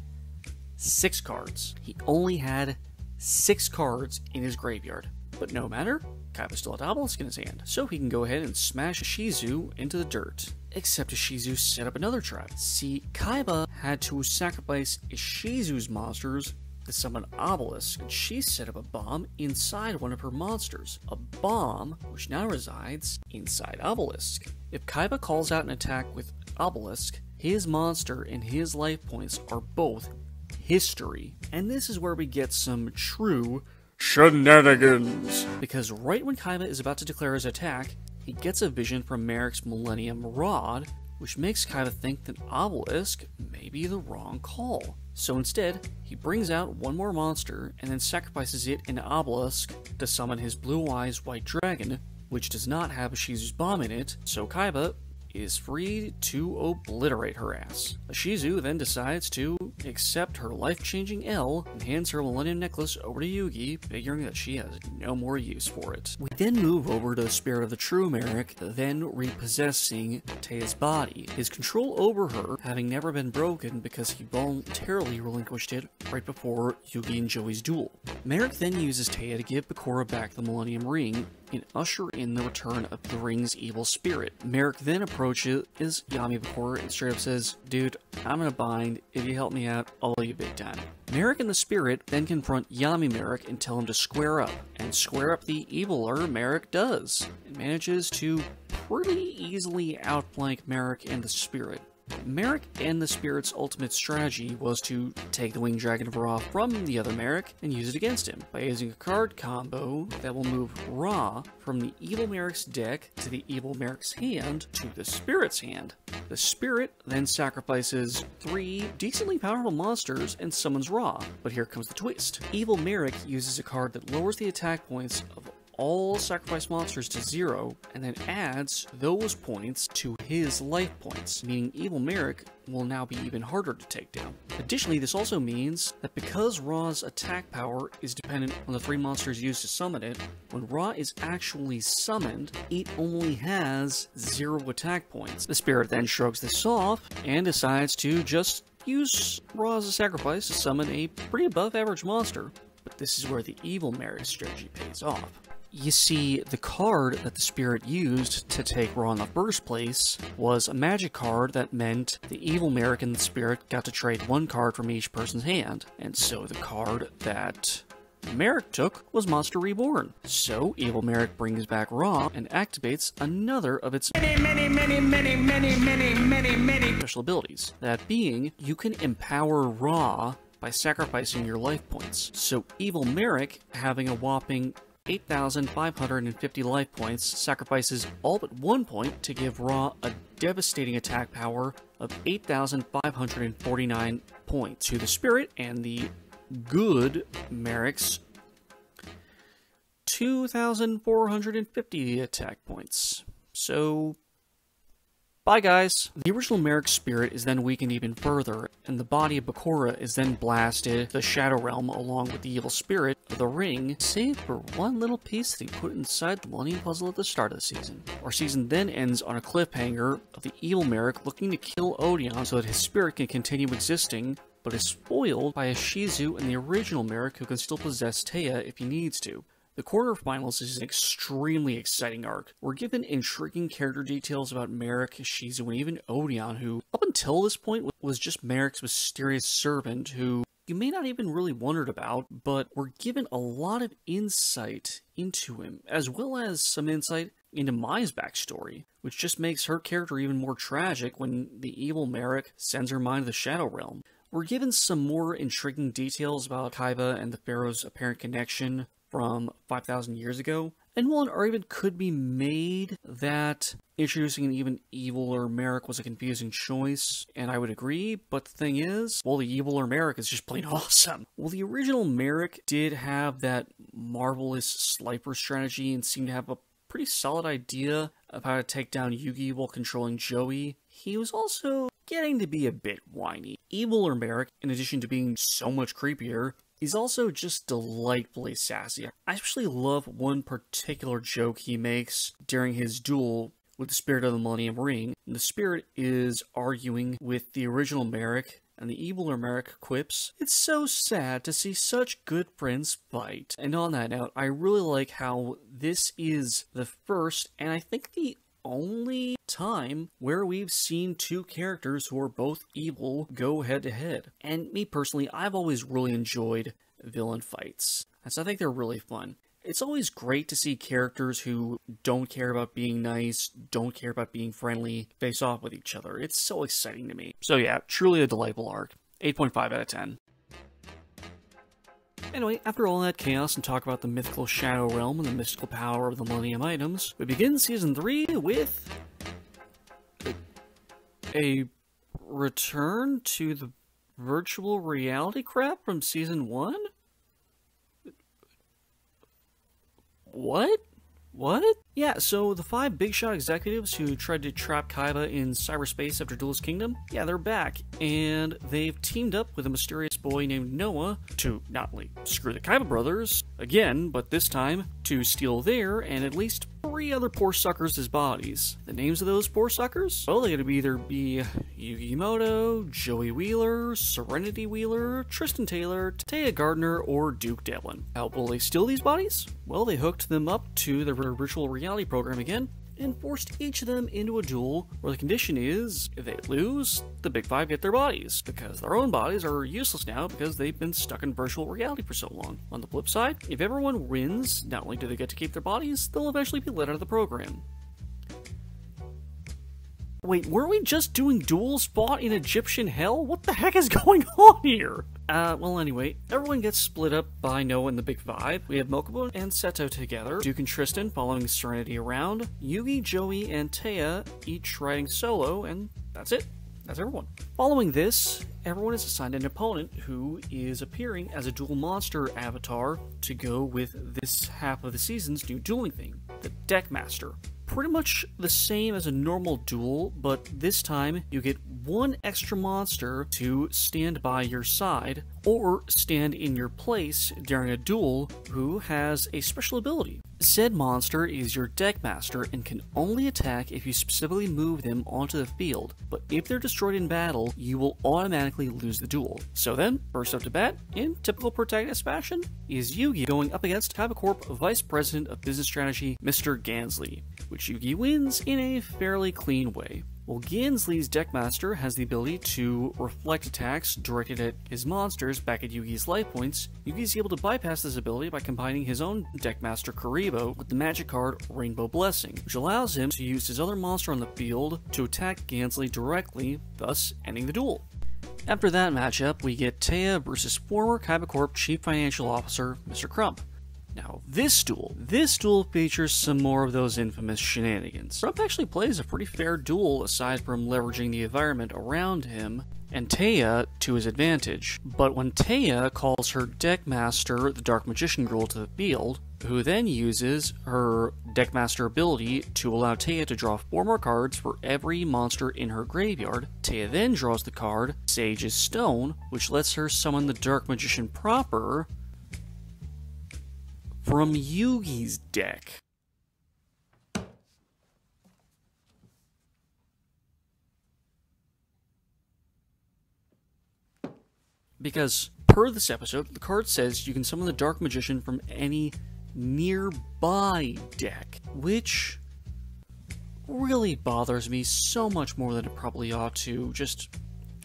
six cards. He only had six cards in his graveyard. But no matter, Kaiba still had Obelisk in his hand, so he can go ahead and smash Shizu into the dirt. Except Shizu set up another trap. See, Kaiba had to sacrifice Shizu's monsters to summon Obelisk, and she set up a bomb inside one of her monsters. A bomb which now resides inside Obelisk. If Kaiba calls out an attack with Obelisk, his monster and his life points are both history. And this is where we get some true Shenanigans. because right when Kaiba is about to declare his attack, he gets a vision from Marik's Millennium Rod, which makes Kaiba think that Obelisk may be the wrong call. So instead, he brings out one more monster and then sacrifices it in Obelisk to summon his Blue Eyes White Dragon, which does not have Ishizu's bomb in it, so Kaiba is free to obliterate her ass. Ishizu then decides to accept her life-changing L and hands her Millennium Necklace over to Yugi, figuring that she has no more use for it. We then move over to the spirit of the true Marik, then repossessing Téa's body. His control over her having never been broken because he voluntarily relinquished it right before Yugi and Joey's duel. Marik then uses Téa to give Bakura back the Millennium Ring, and usher in the return of the ring's evil spirit. Marik then approaches Yami Bakura and straight up says, Dude, I'm in a bind. If you help me out, I'll owe you big time. Marik and the spirit then confront Yami Marik and tell him to square up. And square up the eviler Marik does, and manages to pretty easily outflank Marik and the spirit. Marik and the Spirit's ultimate strategy was to take the Winged Dragon of Ra from the other Marik and use it against him by using a card combo that will move Ra from the Evil Marik's deck to the Evil Marik's hand to the Spirit's hand. The Spirit then sacrifices three decently powerful monsters and summons Ra. But here comes the twist. Evil Marik uses a card that lowers the attack points of all sacrifice monsters to zero and then adds those points to his life points, meaning Evil Marik will now be even harder to take down. Additionally, this also means that because Ra's attack power is dependent on the three monsters used to summon it, when Ra is actually summoned, it only has zero attack points. The spirit then shrugs this off and decides to just use Ra as a sacrifice to summon a pretty above average monster. But this is where the Evil Marik strategy pays off. You see, the card that the spirit used to take Ra in the first place was a magic card that meant the evil Marik and the spirit got to trade one card from each person's hand. And so the card that Marik took was Monster Reborn. So Evil Marik brings back Ra and activates another of its many, many, many, many, many, many, many, many special abilities. That being, you can empower Ra by sacrificing your life points. So Evil Marik, having a whopping 8,550 life points, sacrifices all but one point to give Ra a devastating attack power of 8,549 points to the Spirit and the good Marik's 2,450 attack points. So, Bye, guys. The original Marik's spirit is then weakened even further, and the body of Bakura is then blasted the Shadow Realm along with the evil spirit of the ring, save for one little piece that he put inside the Millennium Puzzle at the start of the season. Our season then ends on a cliffhanger of the evil Marik looking to kill Odion so that his spirit can continue existing, but is spoiled by a Shizu and the original Marik who can still possess Téa if he needs to. The quarterfinals is an extremely exciting arc. We're given intriguing character details about Marik, Shizu, and even Odion, who, up until this point, was just Marik's mysterious servant who you may not even really wondered about, but we're given a lot of insight into him, as well as some insight into Mai's backstory, which just makes her character even more tragic when the evil Marik sends her mind to the Shadow Realm. We're given some more intriguing details about Kaiba and the Pharaoh's apparent connection, from 5,000 years ago. And while an argument could be made that introducing an even eviler Marik was a confusing choice, and I would agree, but the thing is, well, the eviler Marik is just plain awesome. Well, the original Marik did have that marvelous sniper strategy and seemed to have a pretty solid idea of how to take down Yugi while controlling Joey. He was also getting to be a bit whiny. Eviler Marik, in addition to being so much creepier, He's also just delightfully sassy. I actually love one particular joke he makes during his duel with the spirit of the Millennium Ring. The spirit is arguing with the original Marik, and the evil Marik quips, It's so sad to see such good friends fight. And on that note, I really like how this is the first, and I think the only time where we've seen two characters who are both evil go head to head. And me personally, I've always really enjoyed villain fights. And so I think they're really fun. It's always great to see characters who don't care about being nice, don't care about being friendly, face off with each other. It's so exciting to me. So yeah, truly a delightful arc. 8.5 out of 10. Anyway, after all that chaos and talk about the mythical Shadow Realm and the mystical power of the Millennium Items, we begin Season 3 with... a return to the virtual reality crap from Season 1? What? What? Yeah, so the five big shot executives who tried to trap Kaiba in cyberspace after Duelist Kingdom, yeah, they're back, and they've teamed up with a mysterious boy named Noah to not only screw the Kaiba brothers again, but this time to steal their and at least three other poor suckers' bodies. The names of those poor suckers? Well, they gotta either be Yugi Muto, Joey Wheeler, Serenity Wheeler, Tristan Taylor, Téa Gardner, or Duke Devlin. How will they steal these bodies? Well, they hooked them up to the virtual reality program again and forced each of them into a duel where the condition is if they lose, the Big Five get their bodies, because their own bodies are useless now because they've been stuck in virtual reality for so long. On the flip side, if everyone wins, not only do they get to keep their bodies, they'll eventually be let out of the program. Wait, were we just doing duels fought in Egyptian hell? What the heck is going on here? Uh, well, anyway, everyone gets split up by Noah and the Big Five. We have Mokuba and Seto together, Duke and Tristan following Serenity around, Yugi, Joey, and Téa each riding solo, and that's it. That's everyone. Following this, everyone is assigned an opponent who is appearing as a dual monster avatar to go with this half of the season's new dueling thing, the Deckmaster pretty much the same as a normal duel, but this time you get one extra monster to stand by your side or stand in your place during a duel who has a special ability. Said monster is your deck master and can only attack if you specifically move them onto the field, but if they're destroyed in battle, you will automatically lose the duel. So then, first up to bat, in typical protagonist fashion, is Yugi going up against Kaiba Corp Vice President of Business Strategy, Mr. Gansley, which Yugi wins in a fairly clean way. While Gansley's Deckmaster has the ability to reflect attacks directed at his monsters back at Yugi's life points, Yugi's able to bypass this ability by combining his own Deckmaster Kuriboh with the magic card Rainbow Blessing, which allows him to use his other monster on the field to attack Gansley directly, thus ending the duel. After that matchup, we get Téa versus former Kaiba Corp Chief Financial Officer, Mr. Crump. Now, this duel, this duel features some more of those infamous shenanigans. Crump actually plays a pretty fair duel aside from leveraging the environment around him and Téa to his advantage. But when Téa calls her Deckmaster, the Dark Magician Girl, to the field, who then uses her Deckmaster ability to allow Téa to draw four more cards for every monster in her graveyard. Téa then draws the card Sage's Stone, which lets her summon the Dark Magician proper from Yugi's deck. Because, per this episode, the card says you can summon the Dark Magician from any nearby deck, which really bothers me so much more than it probably ought to. Just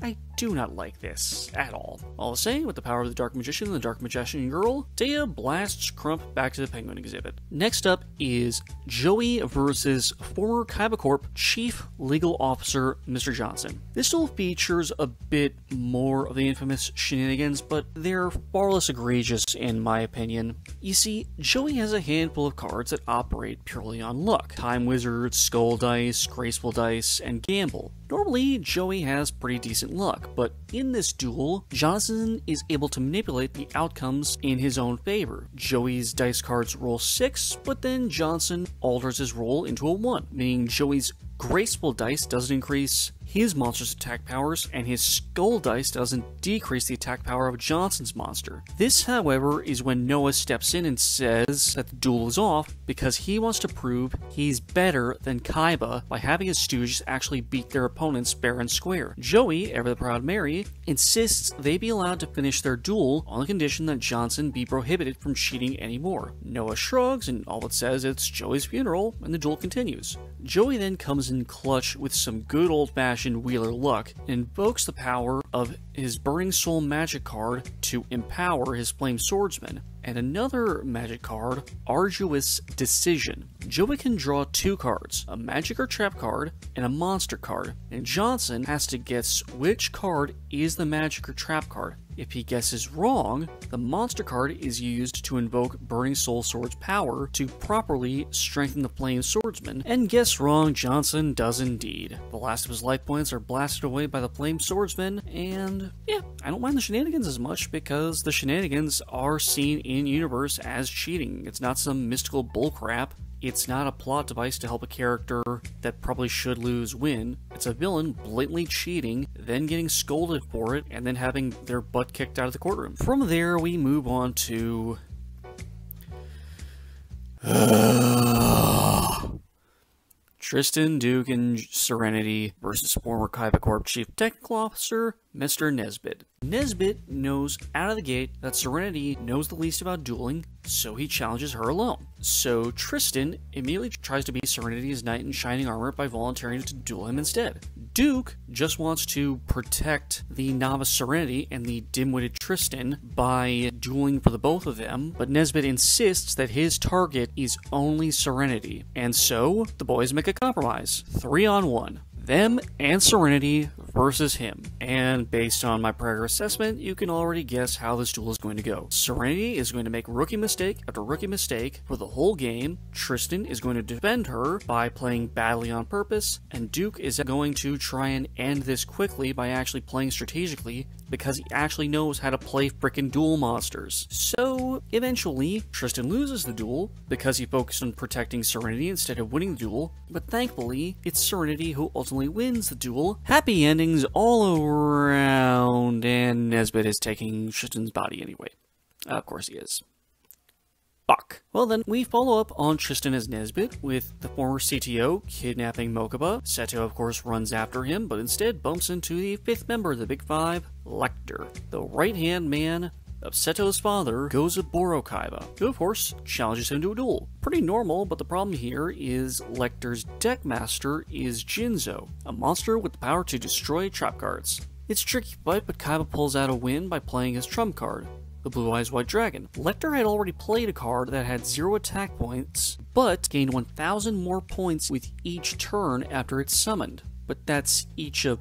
I do not like this at all. All the same, with the power of the Dark Magician and the Dark Magician Girl, Téa blasts Crump back to the Penguin exhibit. Next up is Joey versus former Kaiba Corp Chief Legal Officer Mr. Johnson. This still features a bit more of the infamous shenanigans, but they're far less egregious in my opinion. You see, Joey has a handful of cards that operate purely on luck. Time Wizard, Skull Dice, Graceful Dice, and Gamble. Normally, Joey has pretty decent luck, but in this duel, Johnson is able to manipulate the outcomes in his own favor. Joey's dice cards roll 6, but then Johnson alters his roll into a 1, meaning Joey's graceful dice doesn't increase his monster's attack powers, and his skull dice doesn't decrease the attack power of Johnson's monster. This, however, is when Noah steps in and says that the duel is off because he wants to prove he's better than Kaiba by having his stooges actually beat their opponents fair and square. Joey, ever the proud Mary, insists they be allowed to finish their duel on the condition that Johnson be prohibited from cheating anymore. Noah shrugs and all but says it's Joey's funeral, and the duel continues. Joey then comes in clutch with some good old fashioned Wheeler luck invokes the power of his Burning Soul magic card to empower his Flame Swordsman, and another magic card, Arduous Decision. Joey can draw two cards, a magic or trap card and a monster card, and Johnson has to guess which card is the magic or trap card. If he guesses wrong, the monster card is used to invoke Burning Soul Sword's power to properly strengthen the Flame Swordsman, and guess wrong, Johnson does indeed. The last of his life points are blasted away by the Flame Swordsman, and yeah, I don't mind the shenanigans as much because the shenanigans are seen in universe as cheating. It's not some mystical bullcrap. It's not a plot device to help a character that probably should lose win. It's a villain blatantly cheating, then getting scolded for it, and then having their butt kicked out of the courtroom. From there, we move on to. Tristan, Duke, and Serenity versus former Kaiba Corp Chief Technical Officer Mr. Nesbit. Nesbit knows out of the gate that Serenity knows the least about dueling, so he challenges her alone. So Tristan immediately tries to be Serenity's knight in shining armor by volunteering to duel him instead. Duke just wants to protect the novice Serenity and the dim-witted Tristan by dueling for the both of them, but Nesbit insists that his target is only Serenity. And so, the boys make a compromise. Three on one them and Serenity versus him. And based on my prior assessment, you can already guess how this duel is going to go. Serenity is going to make rookie mistake after rookie mistake for the whole game. Tristan is going to defend her by playing badly on purpose, and Duke is going to try and end this quickly by actually playing strategically because he actually knows how to play frickin' duel monsters. So, eventually, Tristan loses the duel because he focused on protecting Serenity instead of winning the duel, but thankfully, it's Serenity who ultimately wins the duel. Happy endings all around, and Nesbit is taking Tristan's body anyway. of course he is. Fuck. Well then, we follow up on Tristan as Nesbit with the former CTO kidnapping Mokuba. Seto of course runs after him, but instead bumps into the fifth member of the Big Five, Lecter, the right-hand man of Seto's father, Gozaburo Kaiba, who of course challenges him to a duel. Pretty normal, but the problem here is Lecter's deckmaster is Jinzo, a monster with the power to destroy trap cards. It's tricky fight, but Kaiba pulls out a win by playing his trump card, the Blue Eyes White Dragon. Lecter had already played a card that had zero attack points, but gained 1,000 more points with each turn after it's summoned. But that's each of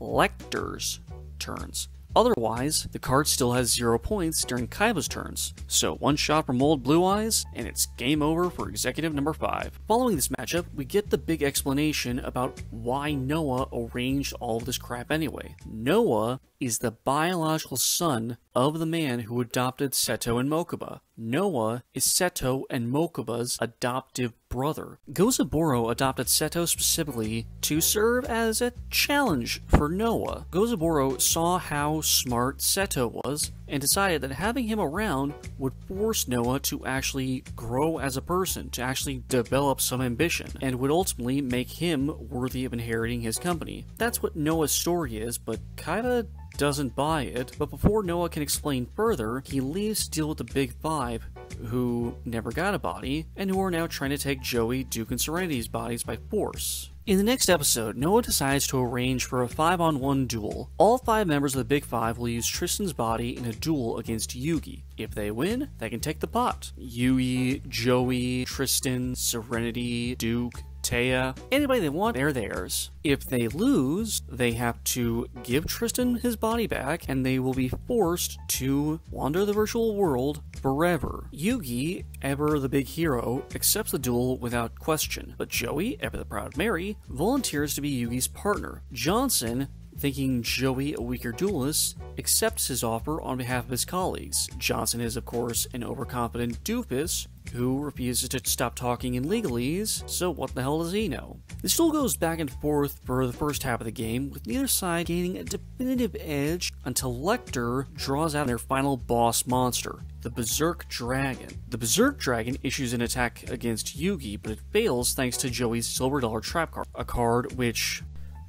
Lecter's turns. Otherwise, the card still has zero points during Kaiba's turns, so one shot from Old Blue Eyes, and it's game over for Executive number 5. Following this matchup, we get the big explanation about why Noah arranged all this crap anyway. Noah is the biological son of the man who adopted Seto and Mokuba. Noah is Seto and Mokuba's adoptive brother. Gozaburo adopted Seto specifically to serve as a challenge for Noah. Gozaburo saw how smart Seto was and decided that having him around would force Noah to actually grow as a person, to actually develop some ambition, and would ultimately make him worthy of inheriting his company. That's what Noah's story is, but Kaiba doesn't buy it, but before Noah can explain further, he leaves to deal with the Big Five, who never got a body, and who are now trying to take Joey, Duke, and Serenity's bodies by force. In the next episode, Noah decides to arrange for a 5 on 1 duel. All five members of the Big Five will use Tristan's body in a duel against Yugi. If they win, they can take the pot. Yui, Joey, Tristan, Serenity, Duke, Téa, anybody they want, they're theirs. If they lose, they have to give Tristan his body back and they will be forced to wander the virtual world forever. Yugi, ever the big hero, accepts the duel without question, but Joey, ever the proud Mary, volunteers to be Yugi's partner. Johnson Thinking Joey a weaker duelist, accepts his offer on behalf of his colleagues. Johnson is, of course, an overconfident doofus who refuses to stop talking in legalese, so what the hell does he know? The duel goes back and forth for the first half of the game, with neither side gaining a definitive edge until Lecter draws out their final boss monster, the Berserk Dragon. The Berserk Dragon issues an attack against Yugi, but it fails thanks to Joey's Silver Dollar Trap card, a card which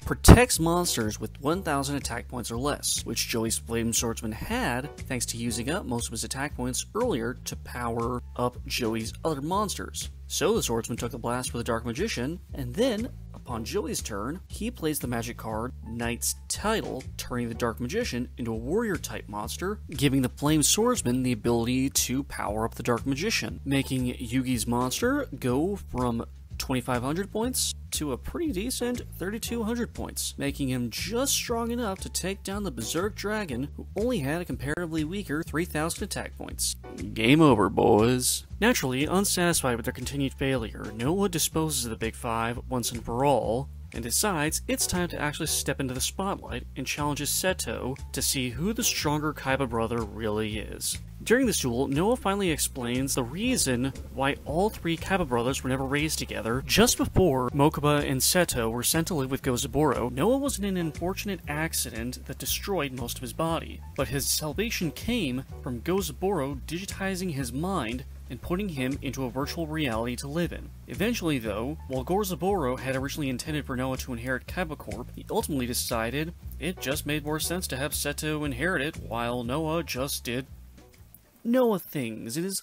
protects monsters with 1000 attack points or less, which Joey's Flame Swordsman had thanks to using up most of his attack points earlier to power up Joey's other monsters. So the swordsman took the blast for the Dark Magician, and then, upon Joey's turn, he plays the magic card Knight's Title, turning the Dark Magician into a warrior type monster, giving the Flame Swordsman the ability to power up the Dark Magician, making Yugi's monster go from 2500 points to a pretty decent 3200 points, making him just strong enough to take down the Berserk Dragon, who only had a comparatively weaker 3000 attack points. Game over, boys. Naturally, unsatisfied with their continued failure, Noah disposes of the Big Five once and for all, and decides it's time to actually step into the spotlight and challenges Seto to see who the stronger Kaiba brother really is. During this duel, Noah finally explains the reason why all three Kaiba brothers were never raised together. Just before Mokuba and Seto were sent to live with Gozaburo, Noah was in an unfortunate accident that destroyed most of his body. But his salvation came from Gozaburo digitizing his mind and putting him into a virtual reality to live in. Eventually, though, while Gozaburo had originally intended for Noah to inherit Kaiba Corp, he ultimately decided it just made more sense to have Seto inherit it, while Noah just did Noah things. It is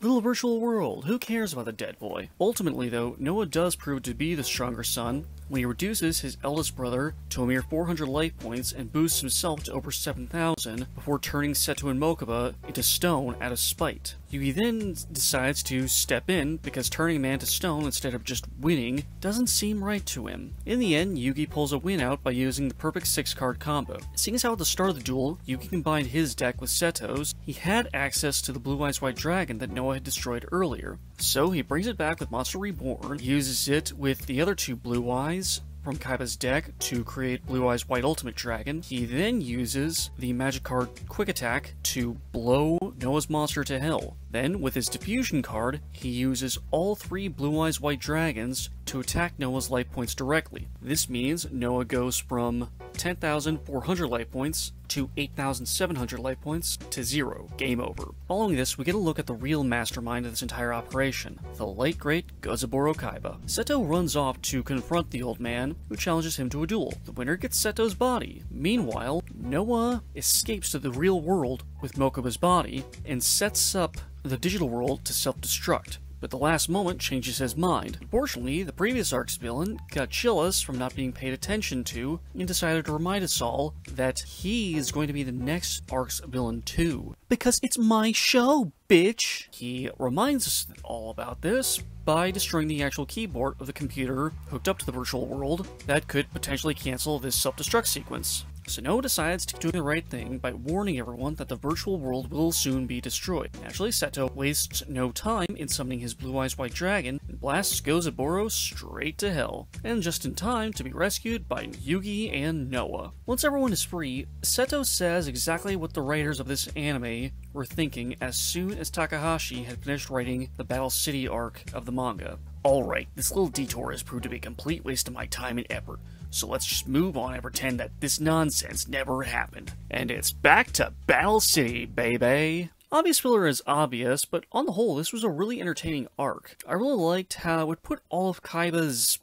little virtual world. Who cares about the dead boy? Ultimately, though, Noah does prove to be the stronger son when he reduces his eldest brother to a mere 400 life points and boosts himself to over 7,000 before turning Seto and Mokuba into stone out of spite. Yugi then decides to step in because turning a man to stone instead of just winning doesn't seem right to him. In the end, Yugi pulls a win out by using the perfect 6 card combo. Seeing as how at the start of the duel, Yugi combined his deck with Seto's, he had access to the Blue Eyes White Dragon that Noah had destroyed earlier. So he brings it back with Monster Reborn, uses it with the other two Blue Eyes, from Kaiba's deck to create Blue Eyes White Ultimate Dragon. He then uses the magic card Quick Attack to blow Noah's monster to hell. Then, with his Diffusion card, he uses all three Blue Eyes White Dragons to attack Noah's life points directly. This means Noah goes from 10,400 life points to 8,700 life points to zero. Game over. Following this, we get a look at the real mastermind of this entire operation, the late great Gozaburo Kaiba. Seto runs off to confront the old man, who challenges him to a duel. The winner gets Seto's body. Meanwhile, Noah escapes to the real world with Mokuba's body and sets up the digital world to self-destruct but the last moment changes his mind. Unfortunately, the previous arc's villain got jealous from not being paid attention to and decided to remind us all that he is going to be the next arc's villain too. Because it's my show, bitch! He reminds us all about this by destroying the actual keyboard of the computer hooked up to the virtual world that could potentially cancel this self-destruct sequence. So Noah decides to do the right thing by warning everyone that the virtual world will soon be destroyed. Naturally, Seto wastes no time in summoning his Blue Eyes White Dragon and blasts Gozaburo straight to hell, and just in time to be rescued by Yugi and Noah. Once everyone is free, Seto says exactly what the writers of this anime were thinking as soon as Takahashi had finished writing the Battle City arc of the manga. Alright, this little detour has proved to be a complete waste of my time and effort, so let's just move on and pretend that this nonsense never happened. And it's back to Battle City, baby! Obvious filler is obvious, but on the whole, this was a really entertaining arc. I really liked how it put all of Kaiba's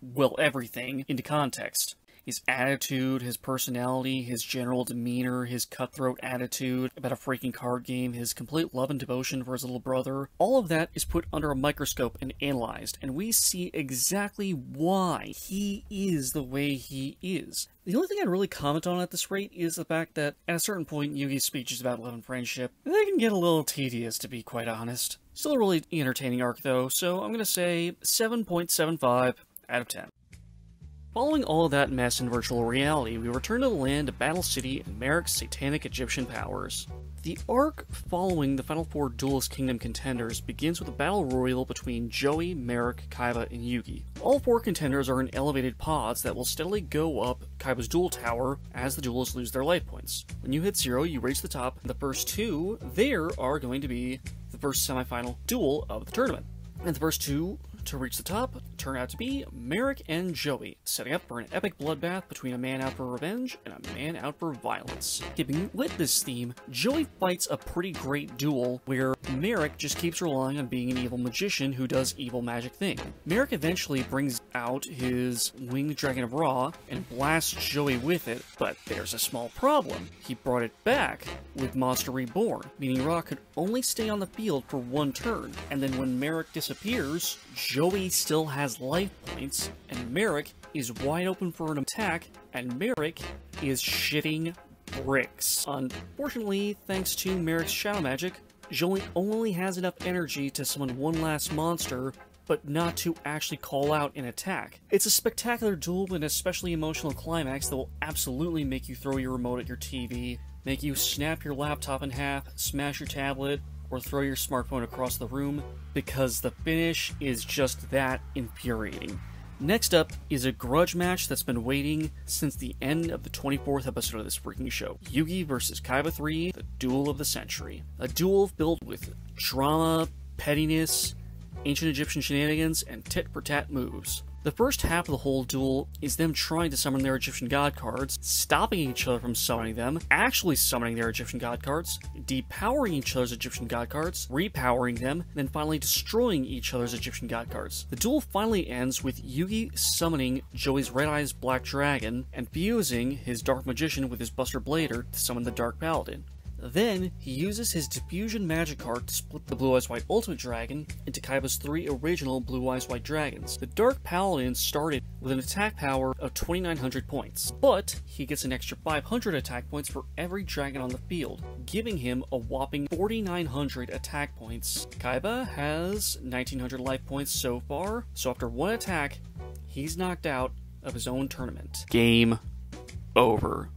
well, everything into context his attitude, his personality, his general demeanor, his cutthroat attitude about a freaking card game, his complete love and devotion for his little brother, all of that is put under a microscope and analyzed, and we see exactly why he is the way he is. The only thing I'd really comment on at this rate is the fact that at a certain point, Yugi's speeches about love and friendship, they can get a little tedious to be quite honest. Still a really entertaining arc though, so I'm gonna say 7.75 out of 10. Following all of that mess in virtual reality, we return to the land of Battle City and Marik's satanic Egyptian powers. The arc following the Final Four Duelist Kingdom contenders begins with a battle royal between Joey, Marik, Kaiba, and Yugi. All four contenders are in elevated pods that will steadily go up Kaiba's duel tower as the duelists lose their life points. When you hit zero, you reach the top, and the first two there are going to be the first semifinal duel of the tournament. And the first two to reach the top turn out to be Marik and Joey, setting up for an epic bloodbath between a man out for revenge and a man out for violence. Keeping with this theme, Joey fights a pretty great duel where Marik just keeps relying on being an evil magician who does evil magic thing. Marik eventually brings out his winged dragon of Ra and blasts Joey with it, but there's a small problem. He brought it back with Monster Reborn, meaning Ra could only stay on the field for one turn, and then when Marik disappears, Joey still has life points, and Marik is wide open for an attack, and Marik is shitting bricks. Unfortunately, thanks to Marik's shadow magic, Joey only has enough energy to summon one last monster, but not to actually call out an attack. It's a spectacular duel with an especially emotional climax that will absolutely make you throw your remote at your TV, make you snap your laptop in half, smash your tablet, or throw your smartphone across the room because the finish is just that infuriating. Next up is a grudge match that's been waiting since the end of the 24th episode of this freaking show Yugi vs. Kaiba 3, the duel of the century. A duel filled with drama, pettiness, ancient Egyptian shenanigans, and tit for tat moves. The first half of the whole duel is them trying to summon their Egyptian god cards, stopping each other from summoning them, actually summoning their Egyptian god cards, depowering each other's Egyptian god cards, repowering them, and then finally destroying each other's Egyptian god cards. The duel finally ends with Yugi summoning Joey's Red Eyes Black Dragon and fusing his Dark Magician with his Buster Blader to summon the Dark Paladin. Then, he uses his Diffusion Magic card to split the Blue Eyes White Ultimate Dragon into Kaiba's three original Blue Eyes White Dragons. The Dark Paladin started with an attack power of 2900 points, but he gets an extra 500 attack points for every dragon on the field, giving him a whopping 4900 attack points. Kaiba has 1900 life points so far, so after one attack, he's knocked out of his own tournament. Game over.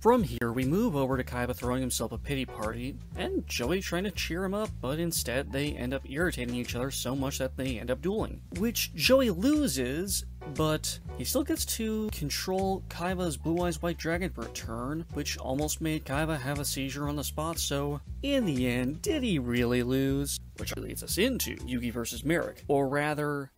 From here, we move over to Kaiba throwing himself a pity party, and Joey trying to cheer him up, but instead they end up irritating each other so much that they end up dueling. Which Joey loses, but he still gets to control Kaiba's Blue Eyes White Dragon for a turn, which almost made Kaiba have a seizure on the spot, so in the end, did he really lose? Which leads us into Yugi versus Marik, or rather,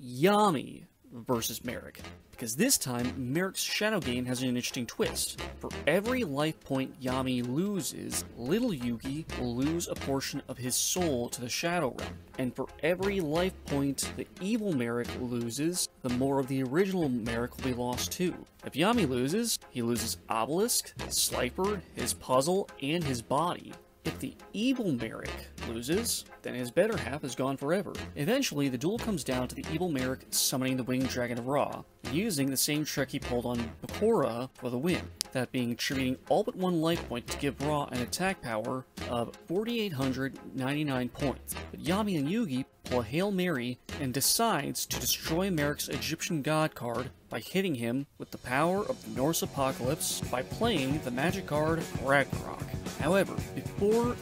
Yami versus Marik, Because this time, Marik's Shadow Game has an interesting twist. For every life point Yami loses, little Yugi will lose a portion of his soul to the Shadow Realm. And for every life point the evil Marik loses, the more of the original Marik will be lost too. If Yami loses, he loses Obelisk, Slifer, his puzzle, and his body. If the evil Marik loses, then his better half is gone forever. Eventually, the duel comes down to the evil Marik summoning the winged dragon of Ra, using the same trick he pulled on Bakura for the win, that being attributing all but one life point to give Ra an attack power of 4,899 points. But Yami and Yugi pull a Hail Mary and decides to destroy Marik's Egyptian god card by hitting him with the power of the Norse apocalypse by playing the magic card Ragnarok. However, before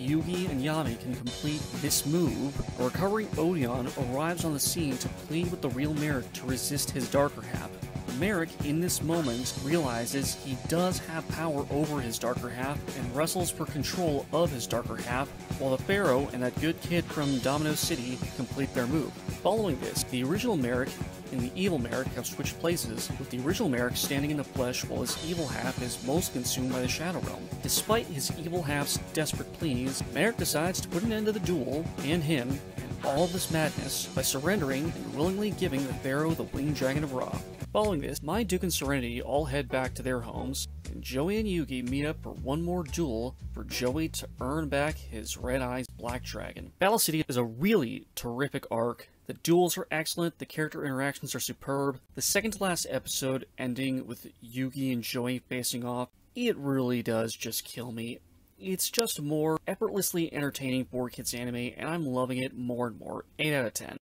Yugi and Yami can complete this move, a recovering Odion arrives on the scene to plead with the real Marik to resist his darker half. Marik, in this moment, realizes he does have power over his darker half and wrestles for control of his darker half, while the Pharaoh and that good kid from Domino City complete their move. Following this, the original Marik and the evil Marik have switched places, with the original Marik standing in the flesh while his evil half is most consumed by the Shadow Realm. Despite his evil half's desperate pleas, Marik decides to put an end to the duel, and him, and all this madness, by surrendering and willingly giving the Pharaoh the Winged Dragon of Ra. Following this, Mai Duke and Serenity all head back to their homes, and Joey and Yugi meet up for one more duel for Joey to earn back his Red Eyes Black Dragon. Battle City is a really terrific arc. The duels are excellent, the character interactions are superb. The second to last episode, ending with Yugi and Joey facing off, it really does just kill me. It's just more effortlessly entertaining for kids anime, and I'm loving it more and more. 8 out of 10.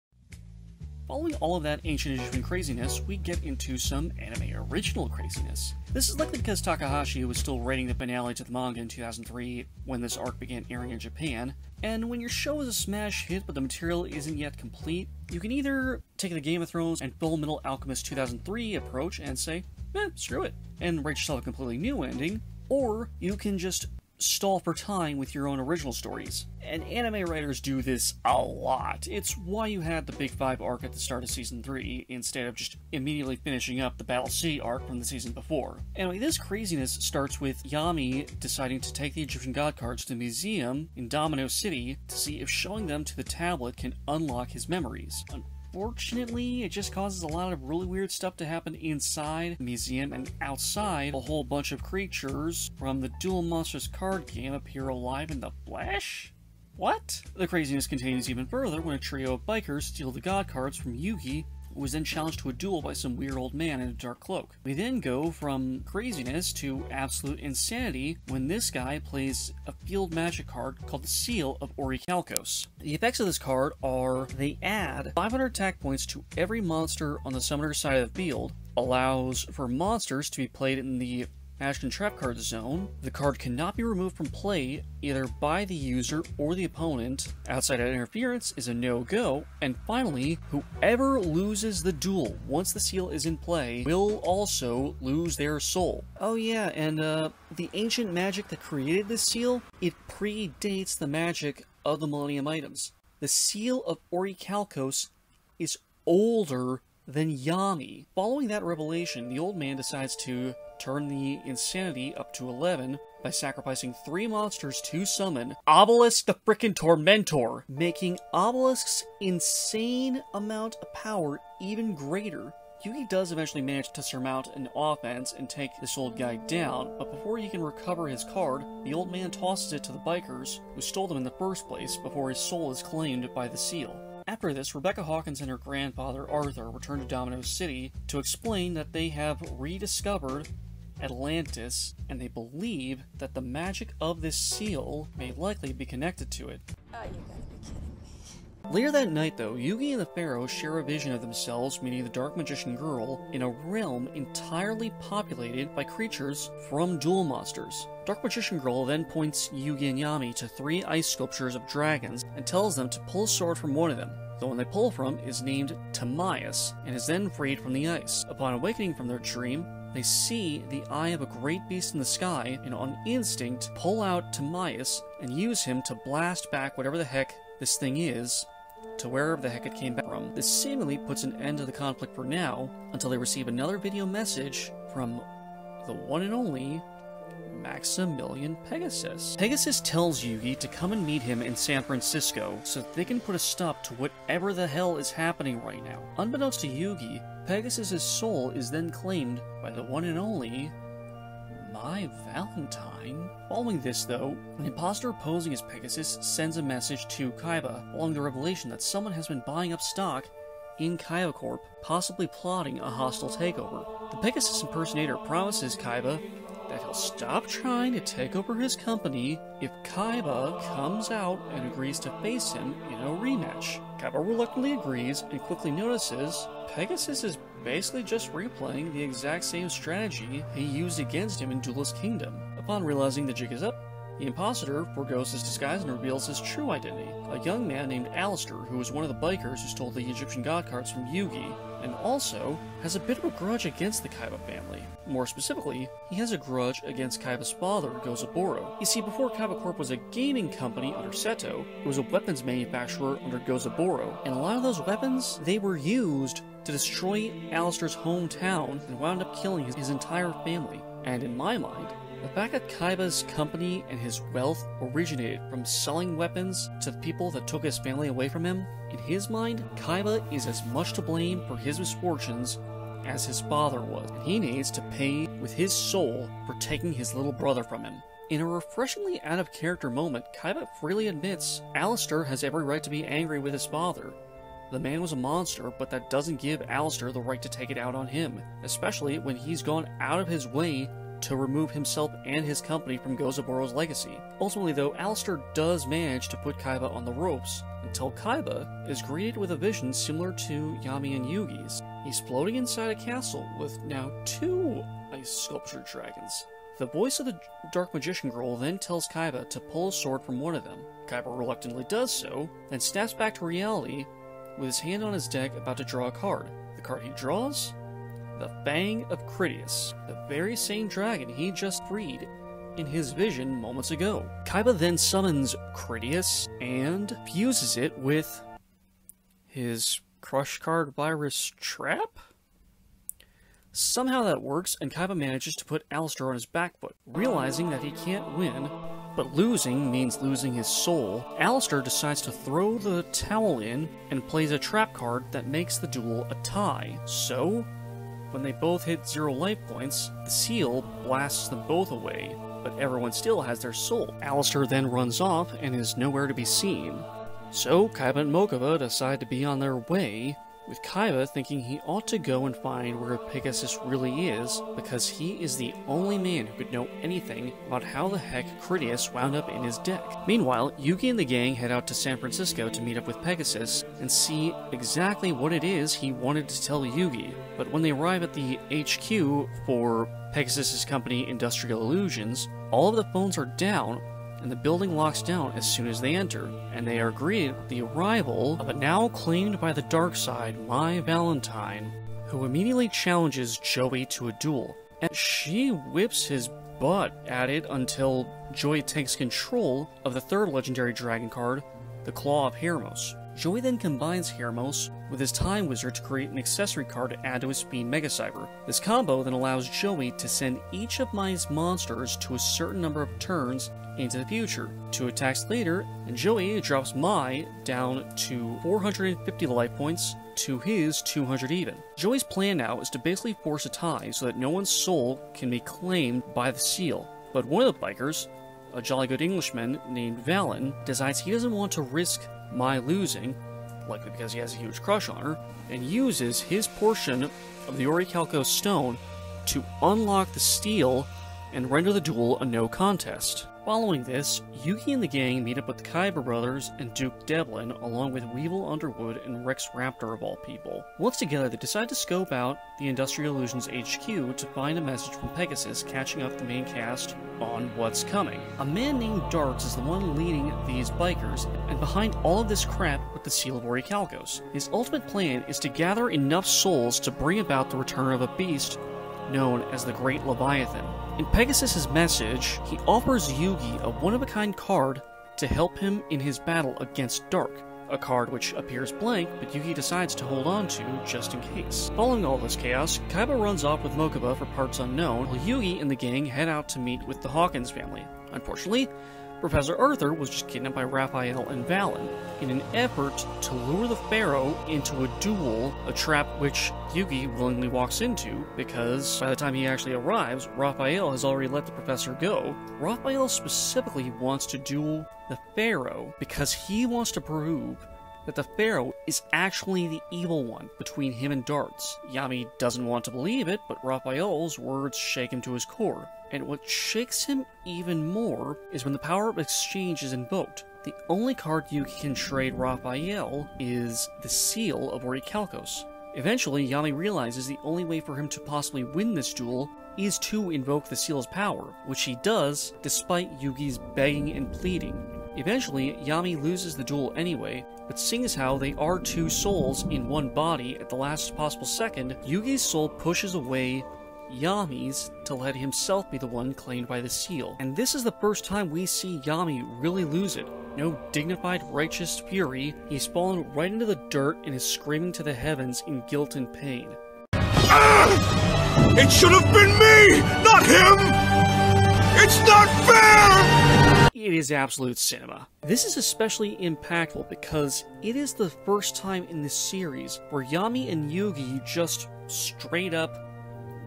Following all of that ancient Egyptian craziness, we get into some anime original craziness. This is likely because Takahashi was still writing the finale to the manga in 2003 when this arc began airing in Japan, and when your show is a smash hit but the material isn't yet complete, you can either take the Game of Thrones and Full Metal Alchemist 2003 approach and say, eh, screw it, and write yourself a completely new ending, or you can just stall for time with your own original stories. And anime writers do this a lot. It's why you had the Big Five arc at the start of Season 3, instead of just immediately finishing up the Battle Sea arc from the season before. Anyway, this craziness starts with Yami deciding to take the Egyptian god cards to the museum in Domino City to see if showing them to the tablet can unlock his memories. Unfortunately, it just causes a lot of really weird stuff to happen inside the museum and outside. A whole bunch of creatures from the Duel Monsters card game appear alive in the flesh? What? The craziness continues even further when a trio of bikers steal the god cards from Yugi was then challenged to a duel by some weird old man in a dark cloak. We then go from craziness to absolute insanity when this guy plays a field magic card called the Seal of Orichalcos. The effects of this card are they add 500 attack points to every monster on the summoner's side of the field, allows for monsters to be played in the Magic and Trap card zone. The card cannot be removed from play either by the user or the opponent. Outside interference is a no-go. And finally, whoever loses the duel once the seal is in play will also lose their soul. Oh yeah, and uh, the ancient magic that created this seal, it predates the magic of the Millennium items. The seal of Orichalcos is older than Yami. Following that revelation, the old man decides to turn the insanity up to 11 by sacrificing three monsters to summon Obelisk the frickin' Tormentor, making Obelisk's insane amount of power even greater. Yugi does eventually manage to surmount an offense and take this old guy down, but before he can recover his card, the old man tosses it to the bikers, who stole them in the first place before his soul is claimed by the seal. After this, Rebecca Hawkins and her grandfather Arthur return to Domino City to explain that they have rediscovered Atlantis, and they believe that the magic of this seal may likely be connected to it. Oh, you gotta be kidding me. Later that night, though, Yugi and the Pharaoh share a vision of themselves meeting the Dark Magician Girl in a realm entirely populated by creatures from duel monsters. Dark Magician Girl then points Yugi and Yami to three ice sculptures of dragons and tells them to pull a sword from one of them. The one they pull from is named Timaeus and is then freed from the ice. Upon awakening from their dream, they see the eye of a great beast in the sky and on instinct pull out Timaeus and use him to blast back whatever the heck this thing is to wherever the heck it came back from. This seemingly puts an end to the conflict for now until they receive another video message from the one and only Maximilian Pegasus. Pegasus tells Yugi to come and meet him in San Francisco so they can put a stop to whatever the hell is happening right now. Unbeknownst to Yugi, Pegasus's soul is then claimed by the one and only Mai Valentine? Following this, though, an imposter posing as Pegasus sends a message to Kaiba, following the revelation that someone has been buying up stock in Kaiba Corp, possibly plotting a hostile takeover. The Pegasus impersonator promises Kaiba that he'll stop trying to take over his company if Kaiba comes out and agrees to face him in a rematch. Kaiba reluctantly agrees and quickly notices Pegasus is basically just replaying the exact same strategy he used against him in Duelist Kingdom. Upon realizing the jig is up, the impostor forgoes his disguise and reveals his true identity, a young man named Alistair who was one of the bikers who stole the Egyptian god cards from Yugi, and also has a bit of a grudge against the Kaiba family. More specifically, he has a grudge against Kaiba's father, Gozaburo. You see, before Kaiba Corp was a gaming company under Seto, it was a weapons manufacturer under Gozaburo, and a lot of those weapons, they were used to destroy Alistair's hometown and wound up killing his, his entire family. And in my mind, the fact that Kaiba's company and his wealth originated from selling weapons to the people that took his family away from him, in his mind, Kaiba is as much to blame for his misfortunes as his father was, and he needs to pay with his soul for taking his little brother from him. In a refreshingly out of character moment, Kaiba freely admits Alistair has every right to be angry with his father. The man was a monster, but that doesn't give Alistair the right to take it out on him, especially when he's gone out of his way to remove himself and his company from Gozaburo's legacy. Ultimately, though, Alistair does manage to put Kaiba on the ropes, until Kaiba is greeted with a vision similar to Yami and Yugi's. He's floating inside a castle with now two ice sculptured dragons. The voice of the Dark Magician Girl then tells Kaiba to pull a sword from one of them. Kaiba reluctantly does so, then snaps back to reality with his hand on his deck about to draw a card. The card he draws the Fang of Critias, the very same dragon he just freed in his vision moments ago. Kaiba then summons Critias and fuses it with his Crush Card Virus Trap? Somehow that works, and Kaiba manages to put Alistair on his back foot. Realizing that he can't win, but losing means losing his soul, Alistair decides to throw the towel in and plays a trap card that makes the duel a tie. So, when they both hit zero life points, the seal blasts them both away, but everyone still has their soul. Alistair then runs off and is nowhere to be seen. So Kaiba and Mokuba decide to be on their way, with Kaiba thinking he ought to go and find where Pegasus really is, because he is the only man who could know anything about how the heck Critias wound up in his deck. Meanwhile, Yugi and the gang head out to San Francisco to meet up with Pegasus and see exactly what it is he wanted to tell Yugi. But when they arrive at the HQ for Pegasus's company Industrial Illusions, all of the phones are down and the building locks down as soon as they enter, and they are greeted with the arrival of a now claimed by the dark side, Mai Valentine, who immediately challenges Joey to a duel, and she whips his butt at it until Joey takes control of the third legendary dragon card, the Claw of Hermos. Joey then combines Hermos with his Time Wizard to create an accessory card to add to his Speed Mega Cyber. This combo then allows Joey to send each of my monsters to a certain number of turns into the future. Two attacks later, and Joey drops Mai down to 450 life points to his 200 even. Joey's plan now is to basically force a tie so that no one's soul can be claimed by the seal. But one of the bikers, a jolly good Englishman named Valon, decides he doesn't want to risk Mai losing, likely because he has a huge crush on her, and uses his portion of the Orichalco stone to unlock the steel and render the duel a no contest. Following this, Yugi and the gang meet up with the Kaiba brothers and Duke Devlin, along with Weevil Underwood and Rex Raptor of all people. Once together, they decide to scope out the Industrial Illusions HQ to find a message from Pegasus catching up the main cast on what's coming. A man named Dartz is the one leading these bikers, and behind all of this crap with the Seal of Orichalcos. His ultimate plan is to gather enough souls to bring about the return of a beast known as the Great Leviathan. In Pegasus's message, he offers Yugi a one-of-a-kind card to help him in his battle against Dartz, a card which appears blank, but Yugi decides to hold on to just in case. Following all this chaos, Kaiba runs off with Mokuba for parts unknown, while Yugi and the gang head out to meet with the Hawkins family. Unfortunately, Professor Arthur was just kidnapped by Raphael and Valon in an effort to lure the Pharaoh into a duel, a trap which Yugi willingly walks into because by the time he actually arrives, Raphael has already let the professor go. Raphael specifically wants to duel the Pharaoh because he wants to prove that the Pharaoh is actually the evil one between him and Dartz. Yami doesn't want to believe it, but Raphael's words shake him to his core. And what shakes him even more is when the power of exchange is invoked. The only card you can trade Raphael is the seal of Orichalcos. Eventually, Yami realizes the only way for him to possibly win this duel is to invoke the seal's power, which he does despite Yugi's begging and pleading. Eventually, Yami loses the duel anyway, but seeing as how they are two souls in one body at the last possible second, Yugi's soul pushes away Yami's to let himself be the one claimed by the seal. And this is the first time we see Yami really lose it. No dignified righteous fury, he's fallen right into the dirt and is screaming to the heavens in guilt and pain. Ah! It should have been me, not him! It's not fair! It is absolute cinema. This is especially impactful because it is the first time in this series where Yami and Yugi just straight up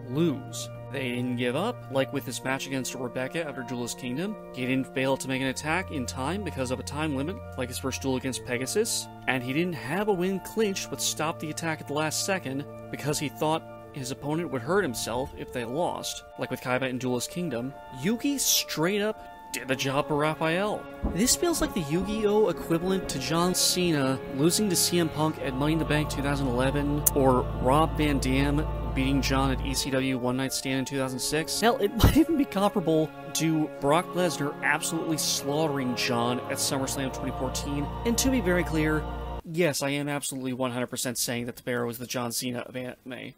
lose. They didn't give up, like with his match against Rebecca after Duelist Kingdom. He didn't fail to make an attack in time because of a time limit, like his first duel against Pegasus. And he didn't have a win clinched but stopped the attack at the last second because he thought his opponent would hurt himself if they lost, like with Kaiba in Duelist Kingdom. Yugi straight up did the job for Raphael. This feels like the Yu-Gi-Oh! equivalent to John Cena losing to CM Punk at Money in the Bank 2011, or Rob Van Dam beating John at ECW One Night Stand in 2006. Hell, it might even be comparable to Brock Lesnar absolutely slaughtering John at SummerSlam 2014. And to be very clear, yes, I am absolutely 100% saying that the Pharaoh is the John Cena of anime.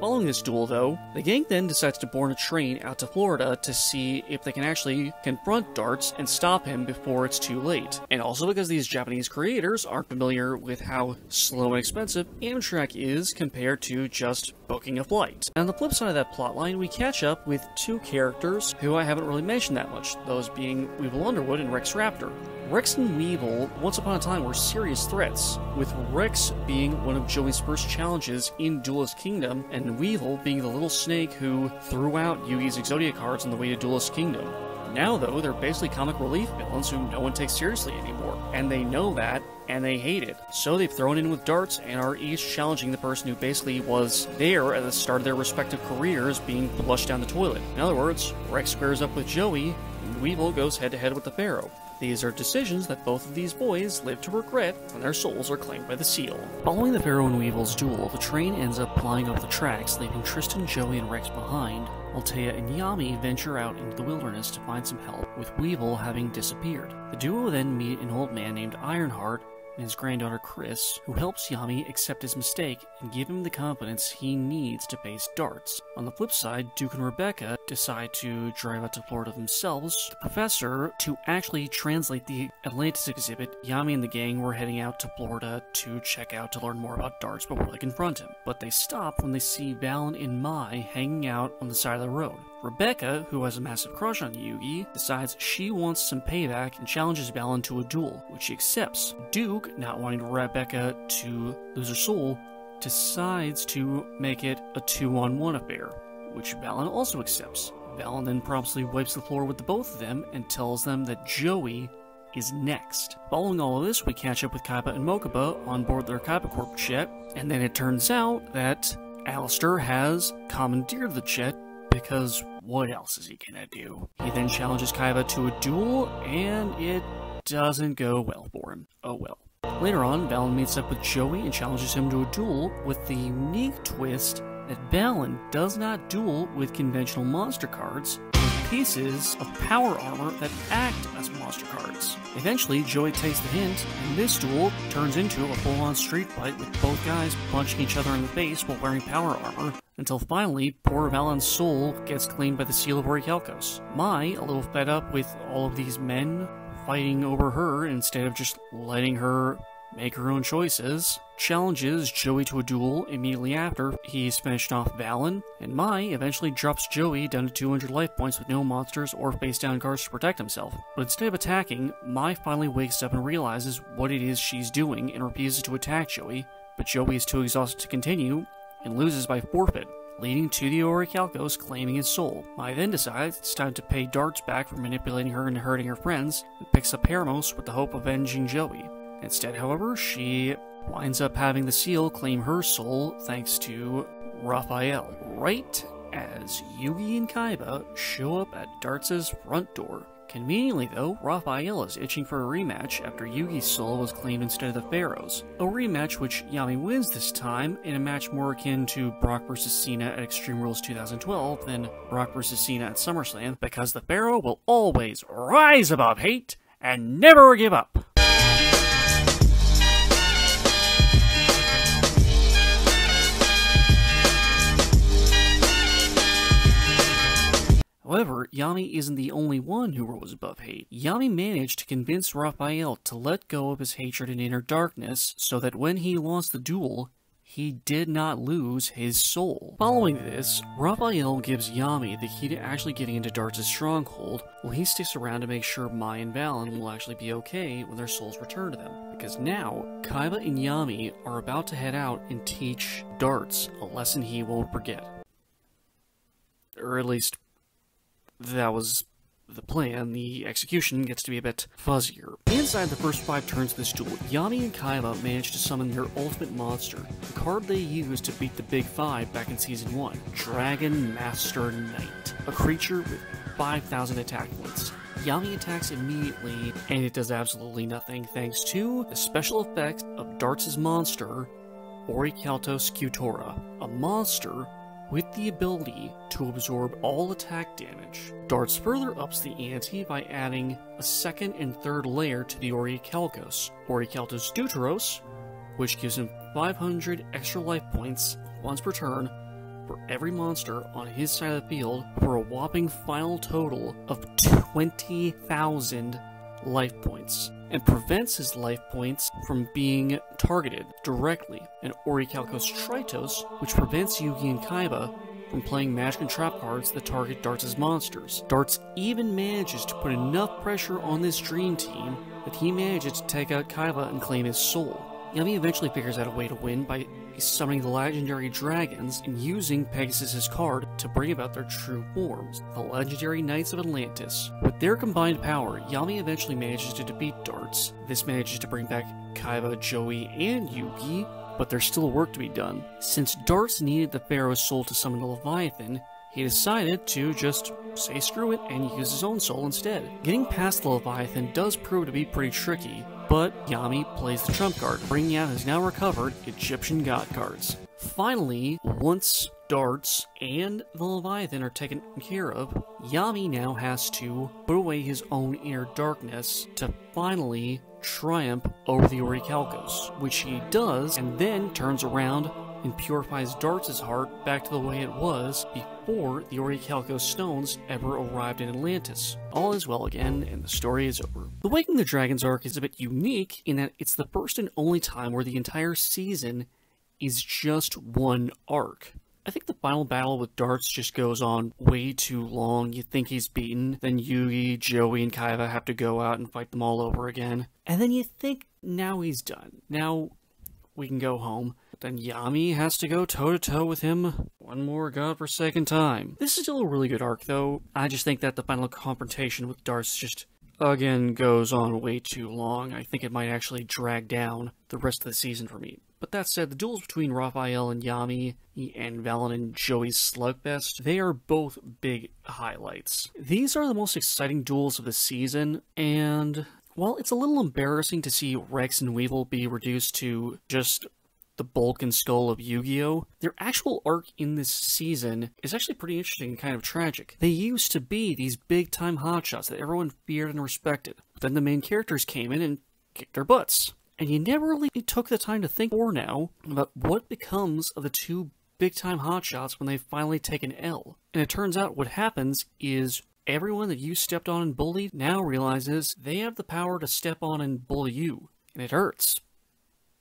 Following this duel, though, the gang then decides to board a train out to Florida to see if they can actually confront Dartz and stop him before it's too late. And also because these Japanese creators aren't familiar with how slow and expensive Amtrak is compared to just booking a flight. And on the flip side of that plotline, we catch up with two characters who I haven't really mentioned that much, those being Weevil Underwood and Rex Raptor. Rex and Weevil, once upon a time, were serious threats, with Rex being one of Joey's first challenges in Duelist Kingdom, and Weevil being the little snake who threw out Yugi's Exodia cards on the way to Duelist Kingdom. Now, though, they're basically comic relief villains who no one takes seriously anymore, and they know that, and they hate it. So they've thrown in with Dartz and are each challenging the person who basically was there at the start of their respective careers being flushed down the toilet. In other words, Rex squares up with Joey, and Weevil goes head to head with the Pharaoh. These are decisions that both of these boys live to regret when their souls are claimed by the seal. Following the Pharaoh and Weevil's duel, the train ends up flying off the tracks, leaving Tristan, Joey, and Rex behind, Téa and Yami venture out into the wilderness to find some help, with Weevil having disappeared. The duo then meet an old man named Ironheart and his granddaughter Chris, who helps Yami accept his mistake and give him the confidence he needs to face Dartz. On the flip side, Duke and Rebecca decide to drive out to Florida themselves. The professor, to actually translate the Atlantis exhibit, Yami and the gang were heading out to Florida to check out to learn more about Dartz before they confront him. But they stop when they see Valon and Mai hanging out on the side of the road. Rebecca, who has a massive crush on Yugi, decides she wants some payback and challenges Valon to a duel, which she accepts. Duke, not wanting Rebecca to lose her soul, decides to make it a two-on-one affair, which Valon also accepts. Valon then promptly wipes the floor with the both of them and tells them that Joey is next. Following all of this, we catch up with Kaiba and Mokuba on board their Kaiba Corp jet, and then it turns out that Alistair has commandeered the jet because what else is he gonna do? He then challenges Kaiba to a duel, and it doesn't go well for him. Oh well. Later on, Valon meets up with Joey and challenges him to a duel with the unique twist that Valon does not duel with conventional monster cards, pieces of power armor that act as monster cards. Eventually, Joey takes the hint, and this duel turns into a full-on street fight with both guys punching each other in the face while wearing power armor, until finally, poor Valon's soul gets claimed by the Seal of Orichalcos. Mai, a little fed up with all of these men fighting over her instead of just letting her make her own choices, challenges Joey to a duel immediately after he's finished off Valon, and Mai eventually drops Joey down to 200 life points with no monsters or face down guards to protect himself. But instead of attacking, Mai finally wakes up and realizes what it is she's doing and refuses to attack Joey, but Joey is too exhausted to continue and loses by forfeit leading to the Orichalcos claiming his soul. Mai then decides it's time to pay Dartz back for manipulating her and hurting her friends, and picks up Hermos with the hope of avenging Joey. Instead, however, she winds up having the seal claim her soul thanks to Raphael, right as Yugi and Kaiba show up at Dartz' front door. Conveniently, though, Raphael is itching for a rematch after Yugi's soul was claimed instead of the Pharaoh's. A rematch which Yami wins this time in a match more akin to Brock vs. Cena at Extreme Rules 2012 than Brock vs. Cena at SummerSlam, because the Pharaoh will always rise above hate and never give up. However, Yami isn't the only one who rose above hate. Yami managed to convince Raphael to let go of his hatred and inner darkness so that when he lost the duel, he did not lose his soul. Following this, Raphael gives Yami the key to actually getting into Dartz' stronghold, while he sticks around to make sure Mai and Valon will actually be okay when their souls return to them. Because now, Kaiba and Yami are about to head out and teach Dartz a lesson he won't forget. Or at least that was the plan, the execution gets to be a bit fuzzier. Inside the first five turns of this duel, Yami and Kaiba manage to summon their ultimate monster, the card they used to beat the Big Five back in Season 1, Dragon Master Knight, a creature with 5,000 attack points. Yami attacks immediately, and it does absolutely nothing thanks to the special effects of Dartz' monster, Orichalcos Kyutora, a monster with the ability to absorb all attack damage. Dartz further ups the ante by adding a second and third layer to the Orichalcos, Orichalcos Deuteros, which gives him 500 extra life points once per turn for every monster on his side of the field for a whopping final total of 20,000 life points and prevents his life points from being targeted directly, and Orichalcos Tritos, which prevents Yugi and Kaiba from playing magic and trap cards that target Dartz' monsters. Dartz even manages to put enough pressure on this dream team that he manages to take out Kaiba and claim his soul. Yami eventually figures out a way to win by summoning the legendary dragons and using Pegasus's card to bring about their true forms, the legendary Knights of Atlantis. With their combined power, Yami eventually manages to defeat Dartz. This manages to bring back Kaiba, Joey, and Yugi, but there's still work to be done. Since Dartz needed the Pharaoh's soul to summon the Leviathan, he decided to just say screw it and use his own soul instead. Getting past the Leviathan does prove to be pretty tricky, but Yami plays the trump card, bringing out his now recovered Egyptian god cards. Finally, once Dartz and the Leviathan are taken care of, Yami now has to put away his own inner darkness to finally triumph over the Orichalcos, which he does, and then turns around and purifies Dartz' heart back to the way it was before the Orichalcos stones ever arrived in Atlantis. All is well again, and the story is over. The Waking the Dragons arc is a bit unique in that it's the first and only time where the entire season is just one arc. I think the final battle with Dartz just goes on way too long. You think he's beaten, then Yugi, Joey, and Kaiba have to go out and fight them all over again. And then you think, now he's done. Now we can go home. But then Yami has to go toe to toe with him one more godforsaken time. This is still a really good arc, though. I just think that the final confrontation with Dartz just again goes on way too long. I think it might actually drag down the rest of the season for me. But that said, the duels between Raphael and Yami and Valon and Joey's Slugfest, they are both big highlights. These are the most exciting duels of the season, and while it's a little embarrassing to see Rex and Weevil be reduced to just the bulk and skull of Yu-Gi-Oh! Their actual arc in this season is actually pretty interesting and kind of tragic. They used to be these big-time hotshots that everyone feared and respected, but then the main characters came in and kicked their butts. And you never really took the time to think more now about what becomes of the two big-time hotshots when they finally take an L. And it turns out what happens is everyone that you stepped on and bullied now realizes they have the power to step on and bully you. And it hurts.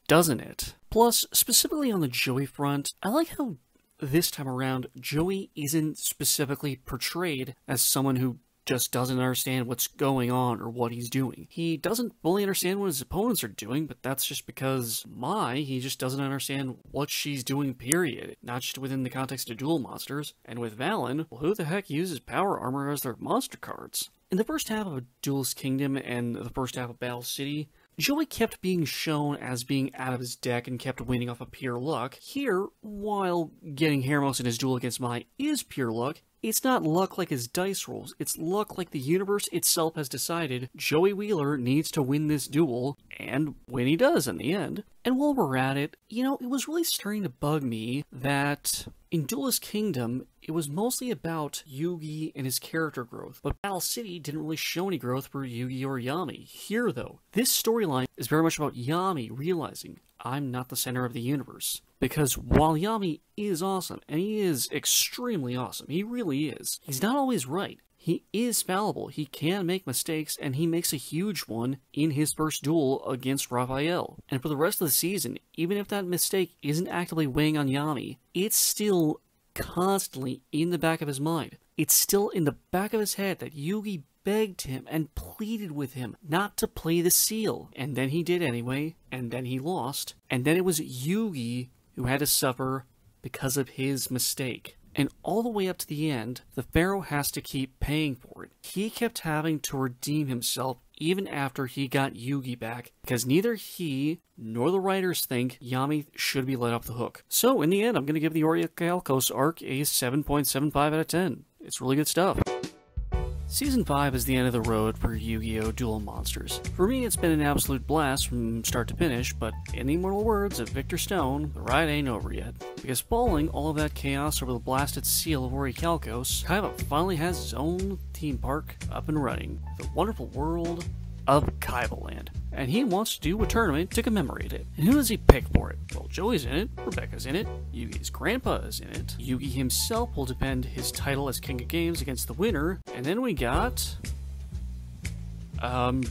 Doesn't it? Plus, specifically on the Joey front, I like how this time around, Joey isn't specifically portrayed as someone who just doesn't understand what's going on or what he's doing. He doesn't fully understand what his opponents are doing, but that's just because Mai, he just doesn't understand what she's doing, period. Not just within the context of duel monsters. And with Valon, well, who the heck uses power armor as their monster cards? In the first half of Duelist Kingdom and the first half of Battle City, Joey kept being shown as being out of his deck and kept winning off of pure luck. Here, while getting Hermos in his duel against Mai is pure luck, it's not luck like his dice rolls, it's luck like the universe itself has decided Joey Wheeler needs to win this duel, and when he does in the end. And while we're at it, you know, it was really starting to bug me that in Duelist Kingdom, it was mostly about Yugi and his character growth, but Battle City didn't really show any growth for Yugi or Yami. Here, though, this storyline is very much about Yami realizing I'm not the center of the universe. Because while Yami is awesome, and he is extremely awesome, he really is, he's not always right. He is fallible, he can make mistakes, and he makes a huge one in his first duel against Raphael. And for the rest of the season, even if that mistake isn't actively weighing on Yami, it's still constantly in the back of his mind. It's still in the back of his head that Yugi begged him and pleaded with him not to play the seal. And then he did anyway, and then he lost. And then it was Yugi who had to suffer because of his mistake. And all the way up to the end, the Pharaoh has to keep paying for it. He kept having to redeem himself even after he got Yugi back, because neither he nor the writers think Yami should be let off the hook. So, in the end, I'm going to give the Orichalcos arc a 7.75 out of 10. It's really good stuff. Season 5 is the end of the road for Yu-Gi-Oh! Duel Monsters. For me, it's been an absolute blast from start to finish, but in the immortal words of Victor Stone, the ride ain't over yet. Because following all of that chaos over the blasted seal of Orichalcos, Kaiba finally has his own theme park up and running. The wonderful world of Kaiba Land. And he wants to do a tournament to commemorate it. And who does he pick for it? Well, Joey's in it, Rebecca's in it, Yugi's grandpa is in it, Yugi himself will defend his title as King of Games against the winner, and then we got. Um.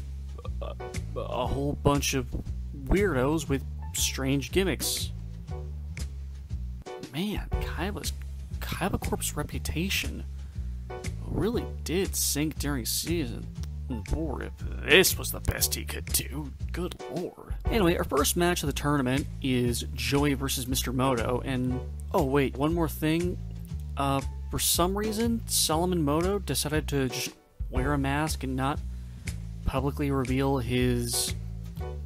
A, a whole bunch of weirdos with strange gimmicks. Man, Kaiba's. Kaiba Corp's reputation really did sink during season four if this was the best he could do. Good lord. Anyway, our first match of the tournament is Joey versus Mr. Moto, and oh wait, one more thing. Uh, for some reason, Solomon Moto decided to just wear a mask and not publicly reveal his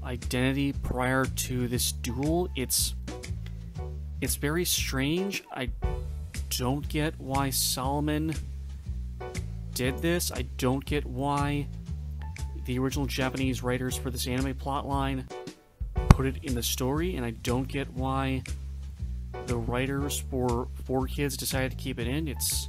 identity prior to this duel. It's it's very strange. I don't get why Solomon did this. I don't get why the original Japanese writers for this anime plotline put it in the story, and I don't get why the writers for 4Kids decided to keep it in. It's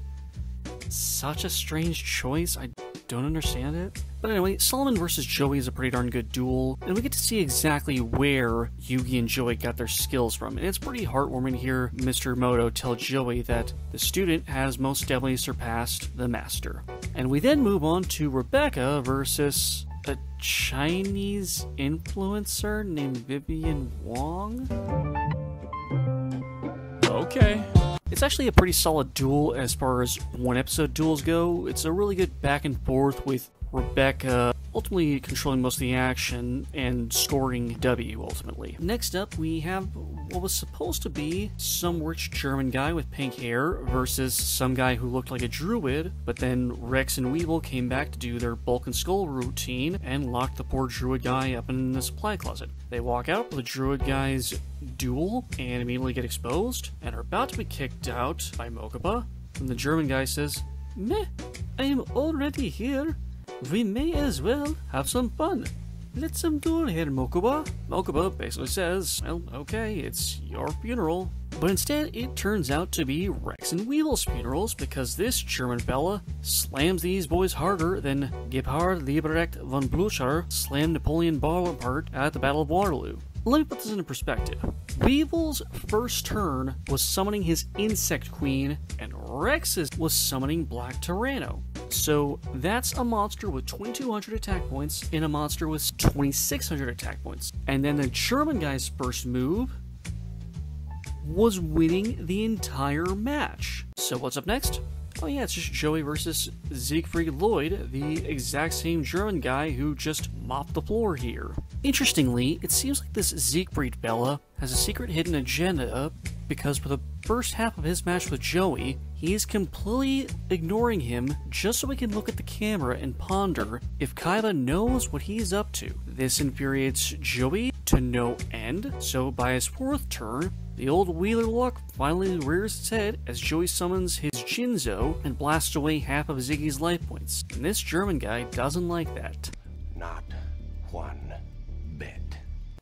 such a strange choice. I don't understand it. But anyway, Solomon versus Joey is a pretty darn good duel, and we get to see exactly where Yugi and Joey got their skills from. And it's pretty heartwarming to hear Mr. Moto tell Joey that the student has most definitely surpassed the master. And we then move on to Rebecca versus a Chinese influencer named Vivian Wong. Okay. It's actually a pretty solid duel as far as one episode duels go. It's a really good back and forth with Rebecca ultimately controlling most of the action and scoring W ultimately. Next up, we have what was supposed to be some rich German guy with pink hair versus some guy who looked like a druid, but then Rex and Weevil came back to do their bulk and skull routine and locked the poor druid guy up in the supply closet. They walk out, the druid guy's duel and immediately get exposed and are about to be kicked out by Mokuba. And the German guy says, Meh, I am already here. We may as well have some fun. Let's some duel here, Mokuba. Mokuba basically says, well, okay, it's your funeral. But instead, it turns out to be Rex and Weevil's funerals because this German fella slams these boys harder than Gebhard Leberecht von Blücher slammed Napoleon Bonaparte at the Battle of Waterloo. Let me put this into perspective. Weevil's first turn was summoning his Insect Queen, and Rex's was summoning Black Tyranno. So that's a monster with 2200 attack points and a monster with 2600 attack points. And then the German guy's first move was winning the entire match. So what's up next? Oh yeah, it's just Joey versus Zigfried Lloyd, the exact same German guy who just mopped the floor here. Interestingly, it seems like this Zigfried Bella has a secret hidden agenda because for the first half of his match with Joey, he is completely ignoring him just so he can look at the camera and ponder if Kaiba knows what he's up to. This infuriates Joey to no end, so by his fourth turn, the old Wheeler Lock finally rears its head as Joey summons his Jinzo and blasts away half of Ziggy's life points. And this German guy doesn't like that. Not one bit.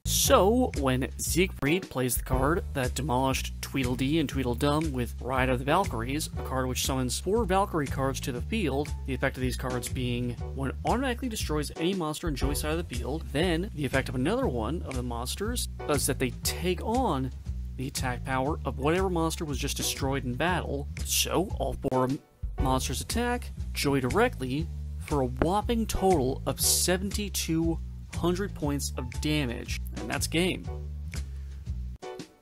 So, when Zigfried plays the card that demolished Tweedledee and Tweedledum with Ride of the Valkyries, a card which summons four Valkyrie cards to the field, the effect of these cards being one automatically destroys any monster on Joey's side of the field, then the effect of another one of the monsters is that they take on the attack power of whatever monster was just destroyed in battle. So, all four monsters attack Joey directly for a whopping total of 7,200 points of damage, and that's game.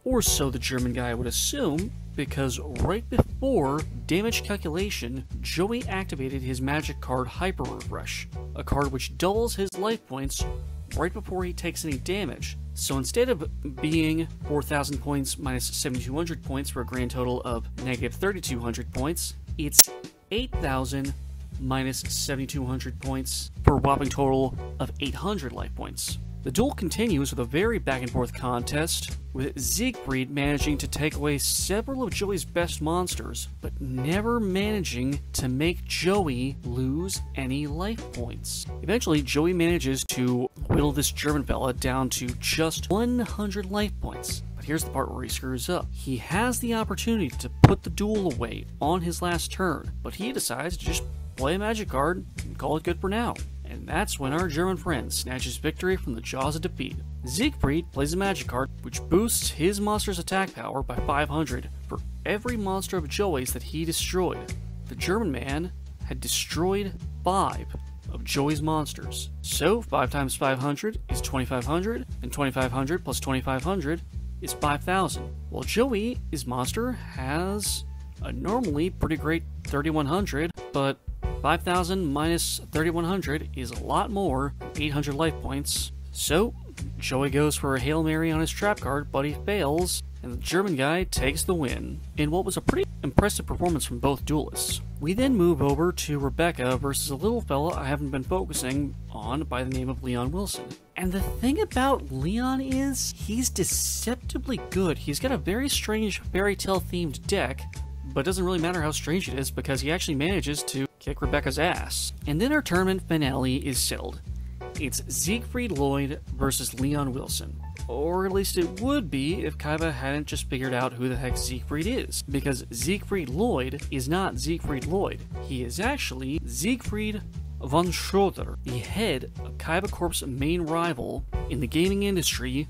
Or so the German guy would assume, because right before damage calculation, Joey activated his magic card Hyper Refresh, a card which doubles his life points right before he takes any damage. So instead of being 4,000 points minus 7,200 points for a grand total of negative 3,200 points, it's 8,000 minus 7,200 points for a whopping total of 800 life points. The duel continues with a very back and forth contest, with Zigfried managing to take away several of Joey's best monsters, but never managing to make Joey lose any life points. Eventually, Joey manages to whittle this German fella down to just 100 life points. But here's the part where he screws up. He has the opportunity to put the duel away on his last turn, but he decides to just play a magic card and call it good for now and that's when our German friend snatches victory from the jaws of defeat. Zigfried plays a magic card which boosts his monster's attack power by 500 for every monster of Joey's that he destroyed. The German man had destroyed 5 of Joey's monsters. So 5 times 500 is 2500, and 2500 plus 2500 is 5000. While Joey's monster has a normally pretty great 3100, but 5,000 minus 3,100 is a lot more, 800 life points. So, Joey goes for a Hail Mary on his trap card, but he fails, and the German guy takes the win, in what was a pretty impressive performance from both duelists. We then move over to Rebecca versus a little fella I haven't been focusing on by the name of Leon Wilson. And the thing about Leon is, he's deceptively good. He's got a very strange fairy tale themed deck, but it doesn't really matter how strange it is because he actually manages to kick Rebecca's ass. And then our tournament finale is settled. It's Zigfried Lloyd versus Leon Wilson. Or at least it would be if Kaiba hadn't just figured out who the heck Zigfried is. Because Zigfried Lloyd is not Zigfried Lloyd. He is actually Zigfried von Schroeder, the head of Kaiba Corp's main rival in the gaming industry,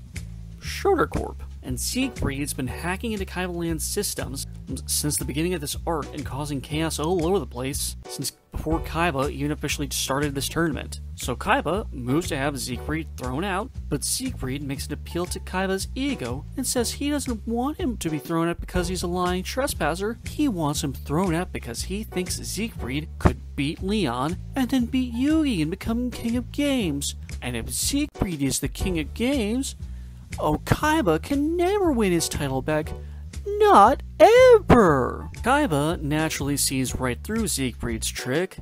Schroeder Corp and Zigfried's been hacking into Kaibaland's systems since the beginning of this arc and causing chaos all over the place since before Kaiba even officially started this tournament. So Kaiba moves to have Zigfried thrown out, but Zigfried makes an appeal to Kaiba's ego and says he doesn't want him to be thrown out because he's a lying trespasser. He wants him thrown out because he thinks Zigfried could beat Leon and then beat Yugi and become king of games. And if Zigfried is the king of games, Oh, Kaiba can never win his title back. Not ever! Kaiba naturally sees right through Zigfried's trick,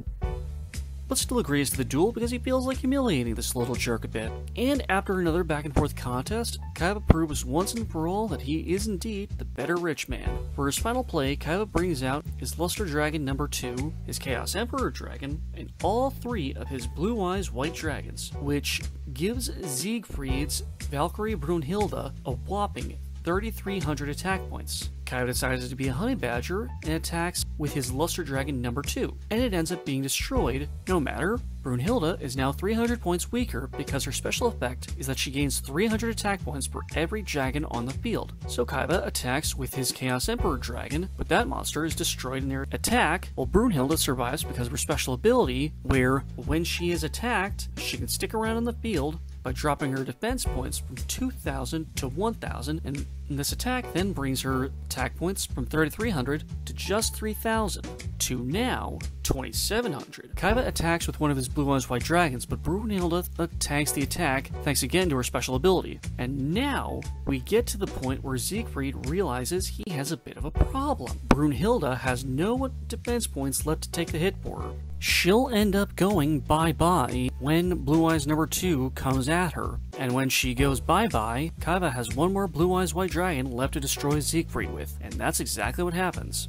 but still agrees to the duel because he feels like humiliating this little jerk a bit. And after another back and forth contest, Kaiba proves once and for all that he is indeed the better rich man. For his final play, Kaiba brings out his Luster Dragon number 2, his Chaos Emperor Dragon, and all three of his Blue Eyes White Dragons, which gives Zigfried's Valkyrie Brunhilde a whopping 3,300 attack points. Kaiba decides to be a honey badger and attacks with his Luster Dragon number 2, and it ends up being destroyed no matter. Brunhilde is now 300 points weaker because her special effect is that she gains 300 attack points for every dragon on the field. So Kaiba attacks with his Chaos Emperor dragon, but that monster is destroyed in their attack, while Brunhilde survives because of her special ability, where when she is attacked, she can stick around in the field by dropping her defense points from 2,000 to 1,000, and this attack then brings her attack points from 3,300 to just 3,000 to now 2,700. Kaiba attacks with one of his blue eyes white dragons, but Brunhilde tanks the attack thanks again to her special ability. And now we get to the point where Zigfried realizes he has a bit of a problem. Brunhilde has no defense points left to take the hit for her. She'll end up going bye bye when Blue Eyes number 2 comes at her. And when she goes bye bye, Kaiba has one more Blue Eyes White Dragon left to destroy Zigfried with. And that's exactly what happens.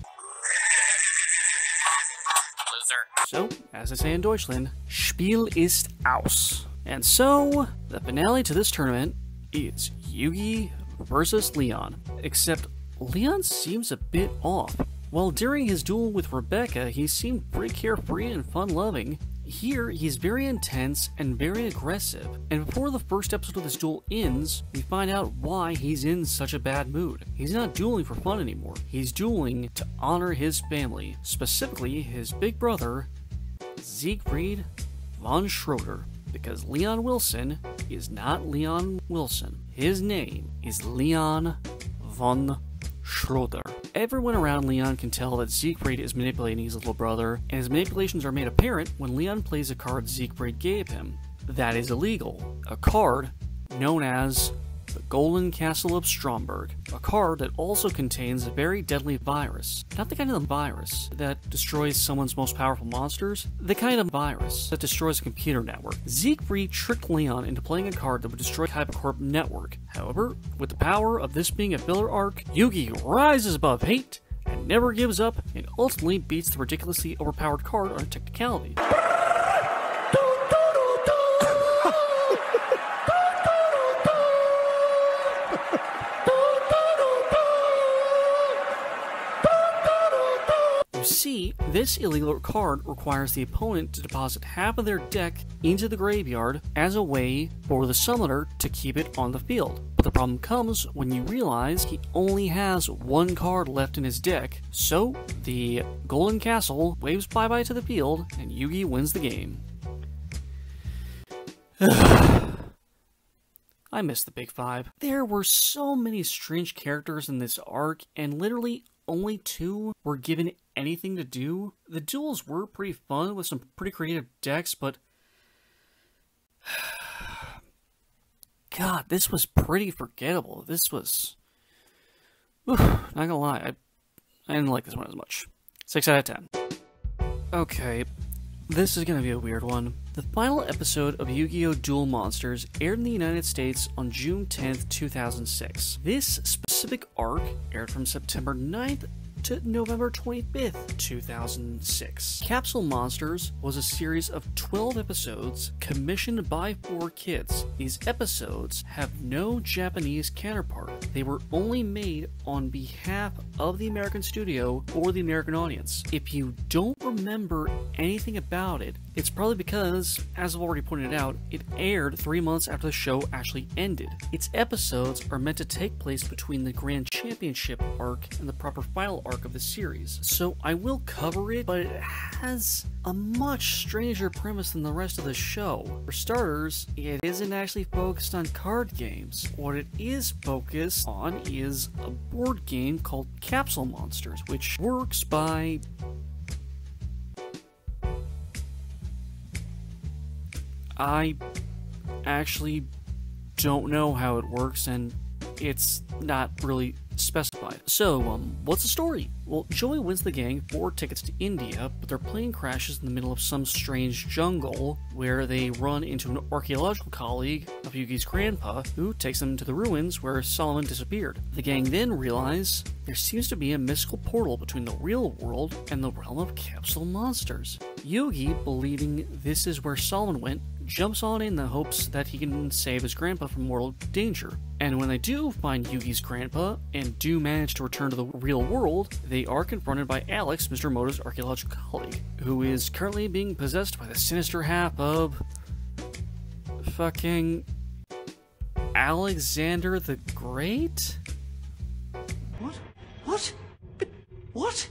So, as I say in Deutschland, Spiel ist aus. And so, the finale to this tournament is Yugi versus Leon. Except, Leon seems a bit off. While during his duel with Rebecca, he seemed pretty carefree and fun loving, here he's very intense and very aggressive. And before the first episode of this duel ends, we find out why he's in such a bad mood. He's not dueling for fun anymore, he's dueling to honor his family, specifically his big brother, Zigfried von Schroeder. Because Leon Wilson is not Leon Wilson. His name is Leon von Schroeder. Everyone around Leon can tell that Zigfried is manipulating his little brother, and his manipulations are made apparent when Leon plays a card Zigfried gave him. That is illegal. A card known as the Golden Castle of Stromberg, a card that also contains a very deadly virus. Not the kind of virus that destroys someone's most powerful monsters, the kind of virus that destroys a computer network. Zigfried tricked Leon into playing a card that would destroy Kaiba Corp network. However, with the power of this being a filler arc, Yugi rises above hate and never gives up and ultimately beats the ridiculously overpowered card on a technicality. See, this illegal card requires the opponent to deposit half of their deck into the graveyard as a way for the summoner to keep it on the field. But the problem comes when you realize he only has one card left in his deck, so the Golden Castle waves bye bye to the field and Yugi wins the game. I miss the Big Five. There were so many strange characters in this arc, and literally only two were given anything to do. The duels were pretty fun with some pretty creative decks, but. God, this was pretty forgettable. This was. Oof, not gonna lie, I, I didn't like this one as much. 6 out of 10. Okay, this is gonna be a weird one. The final episode of Yu Gi Oh! Duel Monsters aired in the United States on June 10th, 2006. This specific arc aired from September 9th to November 25th, 2006. Capsule Monsters was a series of 12 episodes commissioned by 4Kids. These episodes have no Japanese counterpart. They were only made on behalf of the American studio or the American audience. If you don't remember anything about it, it's probably because, as I've already pointed out, it aired three months after the show actually ended. Its episodes are meant to take place between the Grand Championship arc and the proper final arc of the series, so I will cover it, but it has a much stranger premise than the rest of the show. For starters, it isn't actually focused on card games. What it is focused on is a board game called Capsule Monsters, which works by I actually don't know how it works, and it's not really specified. So, um, what's the story? Well, Joey wins the gang four tickets to India, but their plane crashes in the middle of some strange jungle where they run into an archaeological colleague of Yugi's grandpa who takes them to the ruins where Solomon disappeared. The gang then realize there seems to be a mystical portal between the real world and the realm of capsule monsters. Yugi, believing this is where Solomon went, jumps on in the hopes that he can save his grandpa from mortal danger. And when they do find Yugi's grandpa and do manage to return to the real world, they are confronted by Alex, Mr. Moto's archaeological colleague, who is currently being possessed by the sinister half of. fucking. Alexander the Great? What? What? But what?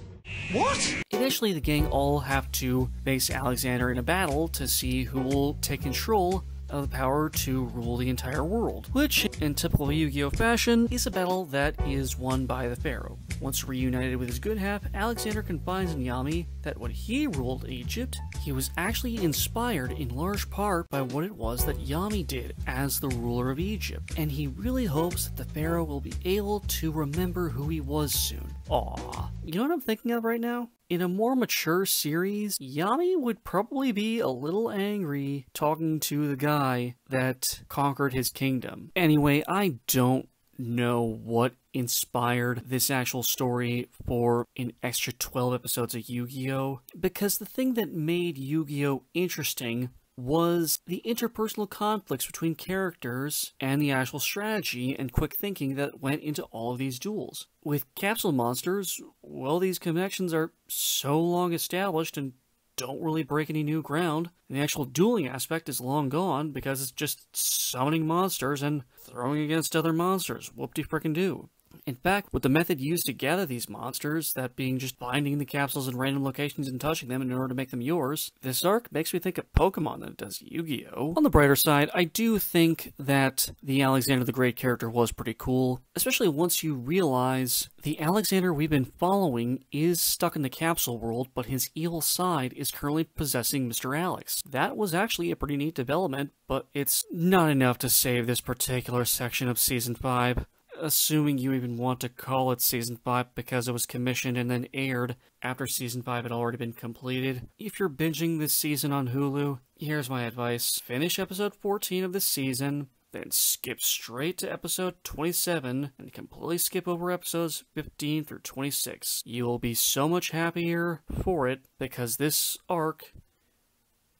What? Eventually, the gang all have to face Alexander in a battle to see who will take control of the power to rule the entire world, which, in typical Yu Gi Oh! fashion, is a battle that is won by the Pharaoh. Once reunited with his good half, Alexander confides in Yami that when he ruled Egypt, he was actually inspired in large part by what it was that Yami did as the ruler of Egypt, and he really hopes that the Pharaoh will be able to remember who he was soon. Aww. You know what I'm thinking of right now? In a more mature series, Yami would probably be a little angry talking to the guy that conquered his kingdom. Anyway, I don't know what inspired this actual story for an extra 12 episodes of Yu Gi Oh! Because the thing that made Yu Gi Oh! interesting was the interpersonal conflicts between characters and the actual strategy and quick thinking that went into all of these duels. With capsule monsters, well, these connections are so long established and don't really break any new ground. The actual dueling aspect is long gone because it's just summoning monsters and throwing against other monsters. Whoop-de frickin' do. In fact, with the method used to gather these monsters, that being just finding the capsules in random locations and touching them in order to make them yours, this arc makes me think of Pokemon than it does Yu-Gi-Oh! On the brighter side, I do think that the Alexander the Great character was pretty cool, especially once you realize the Alexander we've been following is stuck in the capsule world, but his evil side is currently possessing Mr. Alex. That was actually a pretty neat development, but it's not enough to save this particular section of Season 5 assuming you even want to call it Season 5 because it was commissioned and then aired after Season 5 had already been completed. If you're binging this season on Hulu, here's my advice. Finish episode 14 of the season, then skip straight to episode 27 and completely skip over episodes 15 through 26. You'll be so much happier for it because this arc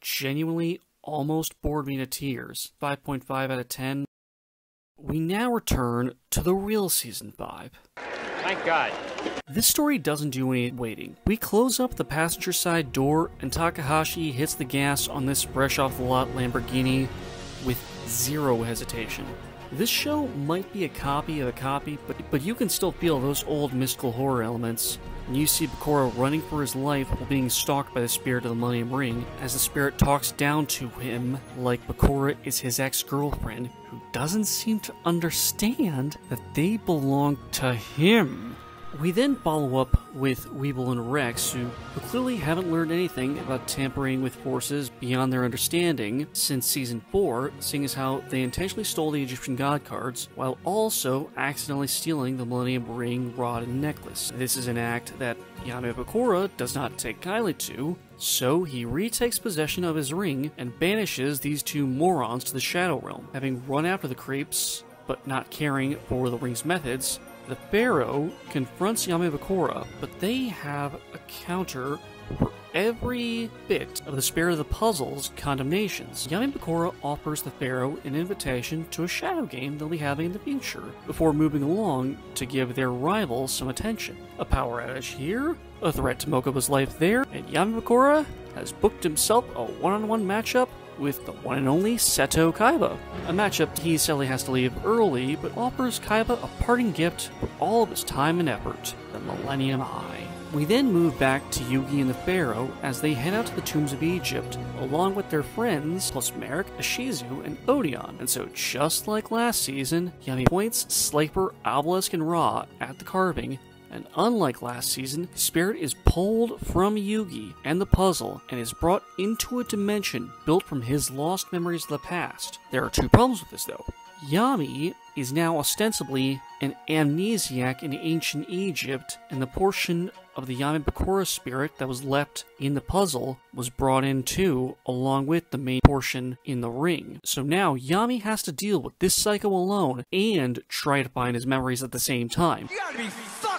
genuinely almost bored me to tears. 5.5 out of 10 we now return to the real Season 5. Thank God. This story doesn't do any waiting. We close up the passenger side door, and Takahashi hits the gas on this fresh off the lot Lamborghini with zero hesitation. This show might be a copy of a copy, but, but you can still feel those old mystical horror elements. And you see Bakura running for his life while being stalked by the spirit of the Millennium Ring, as the spirit talks down to him like Bakura is his ex girlfriend, who doesn't seem to understand that they belong to him. We then follow up with Weevil and Rex, who, who clearly haven't learned anything about tampering with forces beyond their understanding since Season 4, seeing as how they intentionally stole the Egyptian god cards, while also accidentally stealing the Millennium Ring, Rod, and Necklace. This is an act that Yami Bakura does not take kindly to, so he retakes possession of his ring and banishes these two morons to the Shadow Realm. Having run after the creeps, but not caring for the ring's methods, the Pharaoh confronts Yami Bakura, but they have a counter for every bit of the spirit of the puzzle's condemnations. Yami Bakura offers the Pharaoh an invitation to a shadow game they'll be having in the future, before moving along to give their rivals some attention. A power outage here, a threat to Mokuba's life there, and Yami Bakura has booked himself a one-on-one matchup with the one and only Seto Kaiba. A matchup he sadly has to leave early, but offers Kaiba a parting gift for all of his time and effort, the Millennium Eye. We then move back to Yugi and the Pharaoh as they head out to the tombs of Egypt, along with their friends, plus Marik, Ishizu, and Odion. And so, just like last season, Yami points Slifer, Obelisk, and Ra at the carving, and unlike last season, Spirit is pulled from Yugi and the puzzle and is brought into a dimension built from his lost memories of the past. There are two problems with this though. Yami is now ostensibly an amnesiac in ancient Egypt, and the portion of the Yami Bakura spirit that was left in the puzzle was brought in too, along with the main portion in the ring. So now Yami has to deal with this psycho alone and try to find his memories at the same time. You gotta be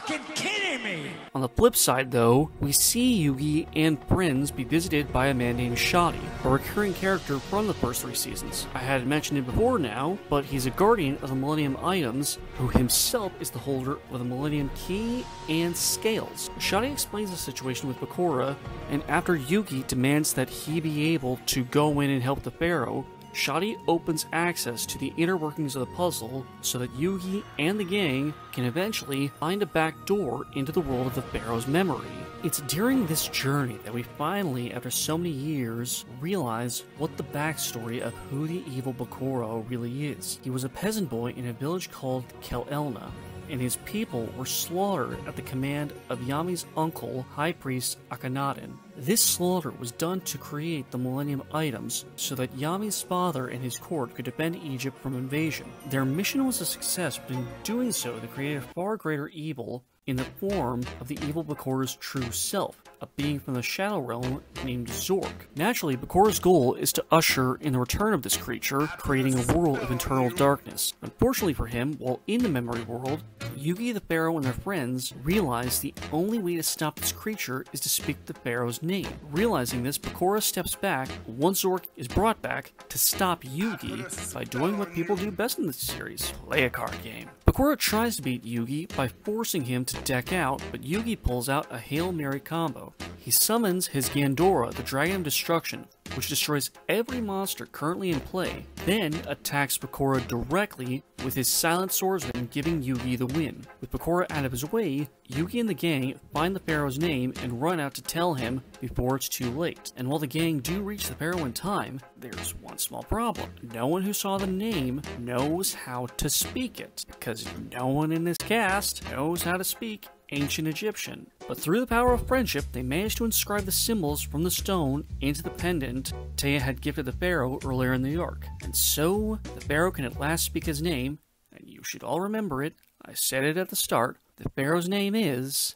fucking kidding me? On the flip side, though, we see Yugi and friends be visited by a man named Shadi, a recurring character from the first three seasons. I hadn't mentioned him before now, but he's a guardian of the Millennium items who himself is the holder of the Millennium Key and Scales. Shadi explains the situation with Bakura, and after Yugi demands that he be able to go in and help the Pharaoh, Shadi opens access to the inner workings of the puzzle so that Yugi and the gang can eventually find a back door into the world of the Pharaoh's memory. It's during this journey that we finally, after so many years, realize what the backstory of who the evil Bakura really is. He was a peasant boy in a village called Kul Elna, and his people were slaughtered at the command of Yami's uncle, High Priest Akhenaten. This slaughter was done to create the Millennium items so that Yami's father and his court could defend Egypt from invasion. Their mission was a success, but in doing so, they created a far greater evil in the form of the evil Bakura's true self, a being from the Shadow Realm named Zorc. Naturally, Bakura's goal is to usher in the return of this creature, creating a world of internal darkness. Unfortunately for him, while in the memory world, Yugi the Pharaoh and their friends realize the only way to stop this creature is to speak the Pharaoh's name. Realizing this, Bakura steps back once Zorc is brought back to stop Yugi by doing what people do best in this series play a card game. Bakura tries to beat Yugi by forcing him to deck out, but Yugi pulls out a Hail Mary combo. He summons his Gandora, the Dragon of Destruction, which destroys every monster currently in play, then attacks Bakura directly with his Silent Swordsman, giving Yugi the win. With Bakura out of his way, Yugi and the gang find the Pharaoh's name and run out to tell him before it's too late. And while the gang do reach the Pharaoh in time, there's one small problem. No one who saw the name knows how to speak it, because no one in this cast knows how to speak ancient Egyptian. But through the power of friendship, they managed to inscribe the symbols from the stone into the pendant Téa had gifted the Pharaoh earlier in the arc. And so, the Pharaoh can at last speak his name, and you should all remember it. I said it at the start. The Pharaoh's name is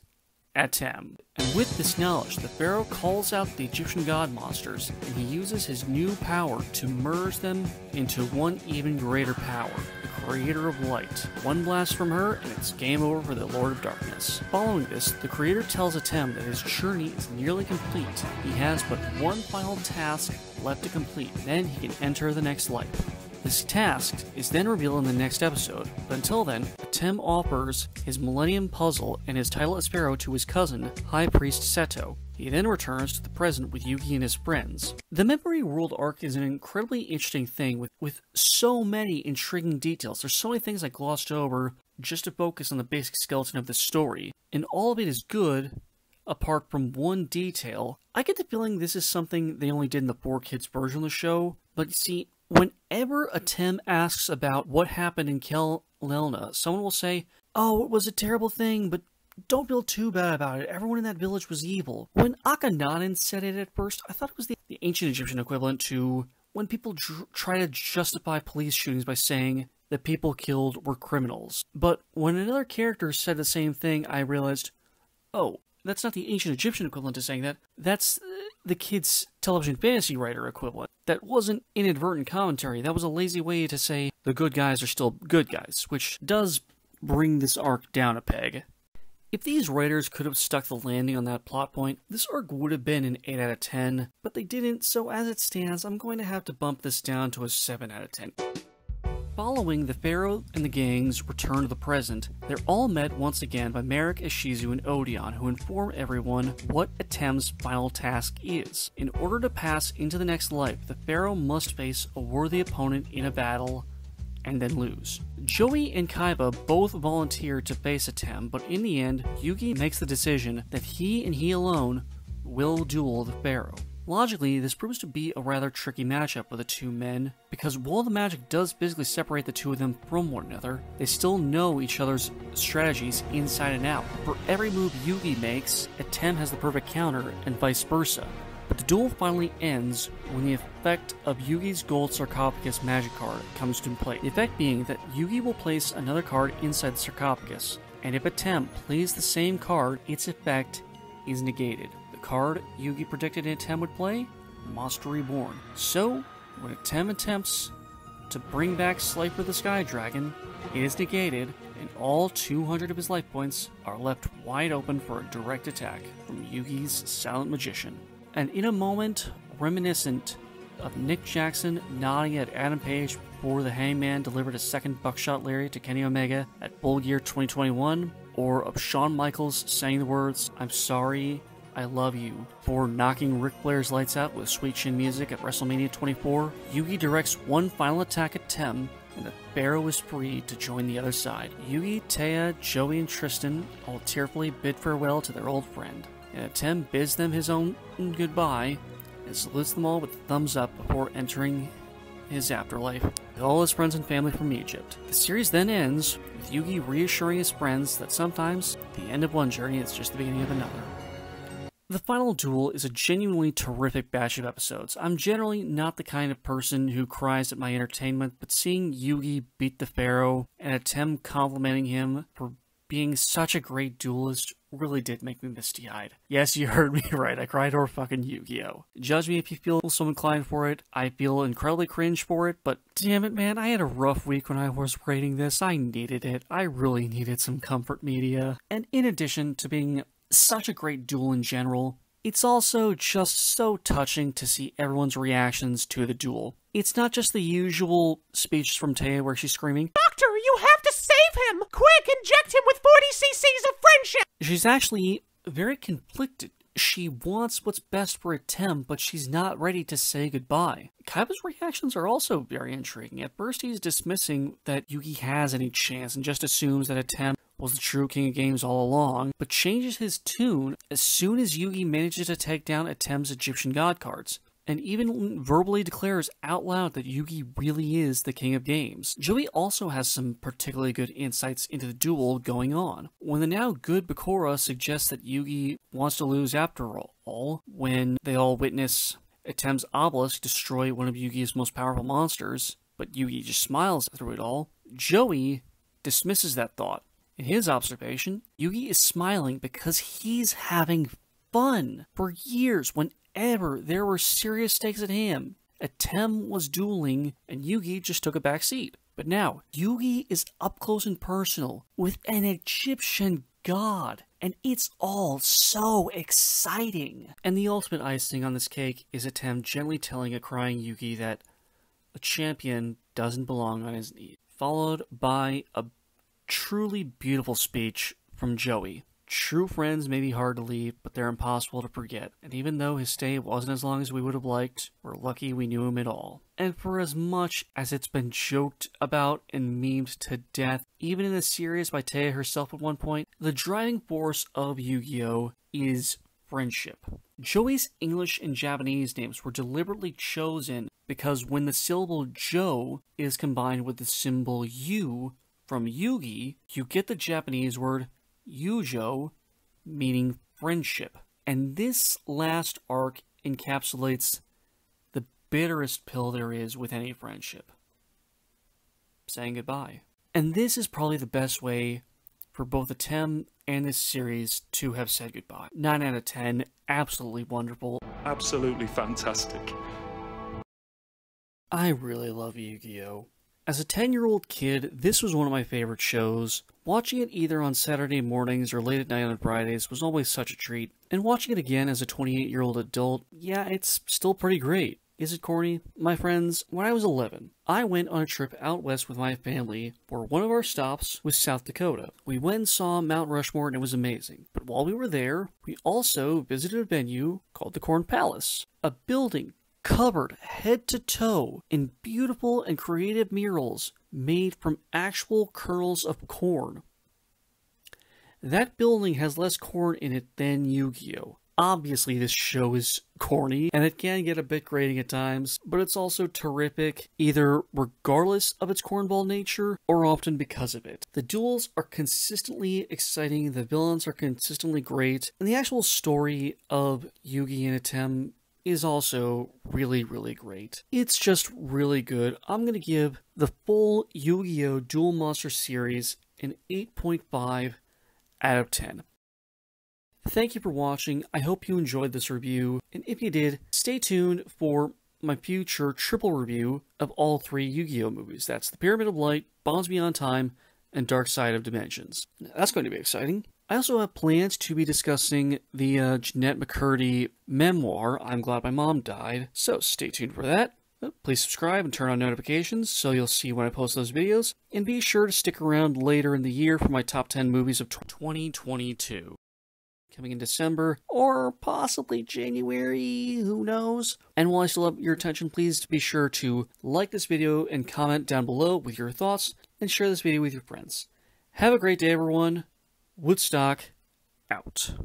Atem. And with this knowledge, the Pharaoh calls out the Egyptian god monsters, and he uses his new power to merge them into one even greater power, the Creator of Light. One blast from her, and it's game over for the Lord of Darkness. Following this, the Creator tells Atem that his journey is nearly complete. He has but one final task left to complete, then he can enter the next life. This task is then revealed in the next episode, but until then, Atem offers his Millennium Puzzle and his title as Pharaoh to his cousin, High Priest Seto. He then returns to the present with Yugi and his friends. The Memory World arc is an incredibly interesting thing with, with so many intriguing details. There's so many things I glossed over just to focus on the basic skeleton of the story, and all of it is good, apart from one detail. I get the feeling this is something they only did in the 4Kids version of the show, but see, whenever Atem asks about what happened in Kul Elna, someone will say, Oh, it was a terrible thing, but don't feel too bad about it. Everyone in that village was evil. When Akhenaten said it at first, I thought it was the, the ancient Egyptian equivalent to when people try to justify police shootings by saying the people killed were criminals. But when another character said the same thing, I realized, oh, that's not the ancient Egyptian equivalent to saying that. That's uh, the kid's television fantasy writer equivalent. That wasn't inadvertent commentary. That was a lazy way to say the good guys are still good guys, which does bring this arc down a peg. If these writers could have stuck the landing on that plot point, this arc would have been an 8 out of 10, but they didn't, so as it stands, I'm going to have to bump this down to a 7 out of 10. Following the Pharaoh and the gang's return to the present, they're all met once again by Marik, Ishizu, and Odion, who inform everyone what Atem's final task is. In order to pass into the next life, the Pharaoh must face a worthy opponent in a battle and then lose. Joey and Kaiba both volunteer to face Atem, but in the end, Yugi makes the decision that he and he alone will duel the Pharaoh. Logically, this proves to be a rather tricky matchup for the two men, because while the magic does physically separate the two of them from one another, they still know each other's strategies inside and out. For every move Yugi makes, Atem has the perfect counter, and vice versa. But the duel finally ends when the effect of Yugi's gold sarcophagus magic card comes to play. The effect being that Yugi will place another card inside the sarcophagus, and if Atem plays the same card, its effect is negated card Yugi predicted Atem would play? Monster Reborn. So, when Atem attempts to bring back Slifer the Sky Dragon is negated, and all 200 of his life points are left wide open for a direct attack from Yugi's Silent Magician. And in a moment reminiscent of Nick Jackson nodding at Adam Page before the Hangman delivered a second buckshot lariat to Kenny Omega at Full Gear 2021, or of Shawn Michaels saying the words, I'm sorry, I love you, for knocking Ric Flair's lights out with sweet chin music at WrestleMania 24, Yugi directs one final attack at Tem, and the Pharaoh is free to join the other side. Yugi, Téa, Joey, and Tristan all tearfully bid farewell to their old friend, and Tem bids them his own goodbye and salutes them all with a thumbs up before entering his afterlife with all his friends and family from Egypt. The series then ends with Yugi reassuring his friends that sometimes the end of one journey is just the beginning of another. The final duel is a genuinely terrific batch of episodes. I'm generally not the kind of person who cries at my entertainment, but seeing Yugi beat the Pharaoh and Atem complimenting him for being such a great duelist really did make me misty eyed. Yes, you heard me right. I cried over fucking Yu Gi Oh! Judge me if you feel so inclined for it. I feel incredibly cringe for it, but damn it, man, I had a rough week when I was rating this. I needed it. I really needed some comfort media. And in addition to being such a great duel in general, it's also just so touching to see everyone's reactions to the duel. It's not just the usual speeches from Téa where she's screaming, Doctor, you have to save him! Quick, inject him with 40 cc's of friendship! She's actually very conflicted. She wants what's best for Atem, but she's not ready to say goodbye. Kaiba's reactions are also very intriguing. At first, he's dismissing that Yugi has any chance and just assumes that Atem was the true king of games all along, but changes his tune as soon as Yugi manages to take down Atem's Egyptian god cards and even verbally declares out loud that Yugi really is the king of games. Joey also has some particularly good insights into the duel going on. When the now good Bakura suggests that Yugi wants to lose after all, when they all witness Atem's obelisk destroy one of Yugi's most powerful monsters, but Yugi just smiles through it all, Joey dismisses that thought. In his observation, Yugi is smiling because he's having fun. For years, whenever there were serious stakes at hand. Atem was dueling, and Yugi just took a back seat. But now, Yugi is up close and personal with an Egyptian god, and it's all so exciting. And the ultimate icing on this cake is Atem gently telling a crying Yugi that a champion doesn't belong on his knee, followed by a truly beautiful speech from Joey. True friends may be hard to leave, but they're impossible to forget. And even though his stay wasn't as long as we would have liked, we're lucky we knew him at all. And for as much as it's been joked about and memed to death, even in the series by Téa herself at one point, the driving force of Yu-Gi-Oh! is friendship. Joey's English and Japanese names were deliberately chosen because when the syllable Jo is combined with the symbol Yu from Yugi, you get the Japanese word Yujo, meaning friendship. And this last arc encapsulates the bitterest pill there is with any friendship saying goodbye. And this is probably the best way for both the Tem and this series to have said goodbye. 9 out of 10, absolutely wonderful. Absolutely fantastic. I really love Yu Gi Oh! As a 10 year old kid, this was one of my favorite shows. Watching it either on Saturday mornings or late at night on Fridays was always such a treat. And watching it again as a 28 year old adult, yeah, it's still pretty great. Is it corny? My friends, when I was 11, I went on a trip out west with my family where one of our stops was South Dakota. We went and saw Mount Rushmore and it was amazing. But while we were there, we also visited a venue called the Corn Palace, a building covered head to toe in beautiful and creative murals made from actual kernels of corn. That building has less corn in it than Yu Gi Oh! Obviously, this show is corny and it can get a bit grating at times, but it's also terrific, either regardless of its cornball nature or often because of it. The duels are consistently exciting, the villains are consistently great, and the actual story of Yugi and Atem is also really, really great. It's just really good. I'm going to give the full Yu Gi Oh! Duel Monster series an 8.5 out of 10. Thank you for watching. I hope you enjoyed this review, and if you did, stay tuned for my future triple review of all three Yu Gi Oh movies. That's The Pyramid of Light, Bonds Beyond Time, and Dark Side of Dimensions. That's going to be exciting. I also have plans to be discussing the uh, Jennette McCurdy memoir, I'm Glad My Mom Died, so stay tuned for that. Uh, Please subscribe and turn on notifications so you'll see when I post those videos, and be sure to stick around later in the year for my top 10 movies of 2022 coming in December or possibly January, who knows. And while I still have your attention, please be sure to like this video and comment down below with your thoughts and share this video with your friends. Have a great day, everyone. Woodstock out.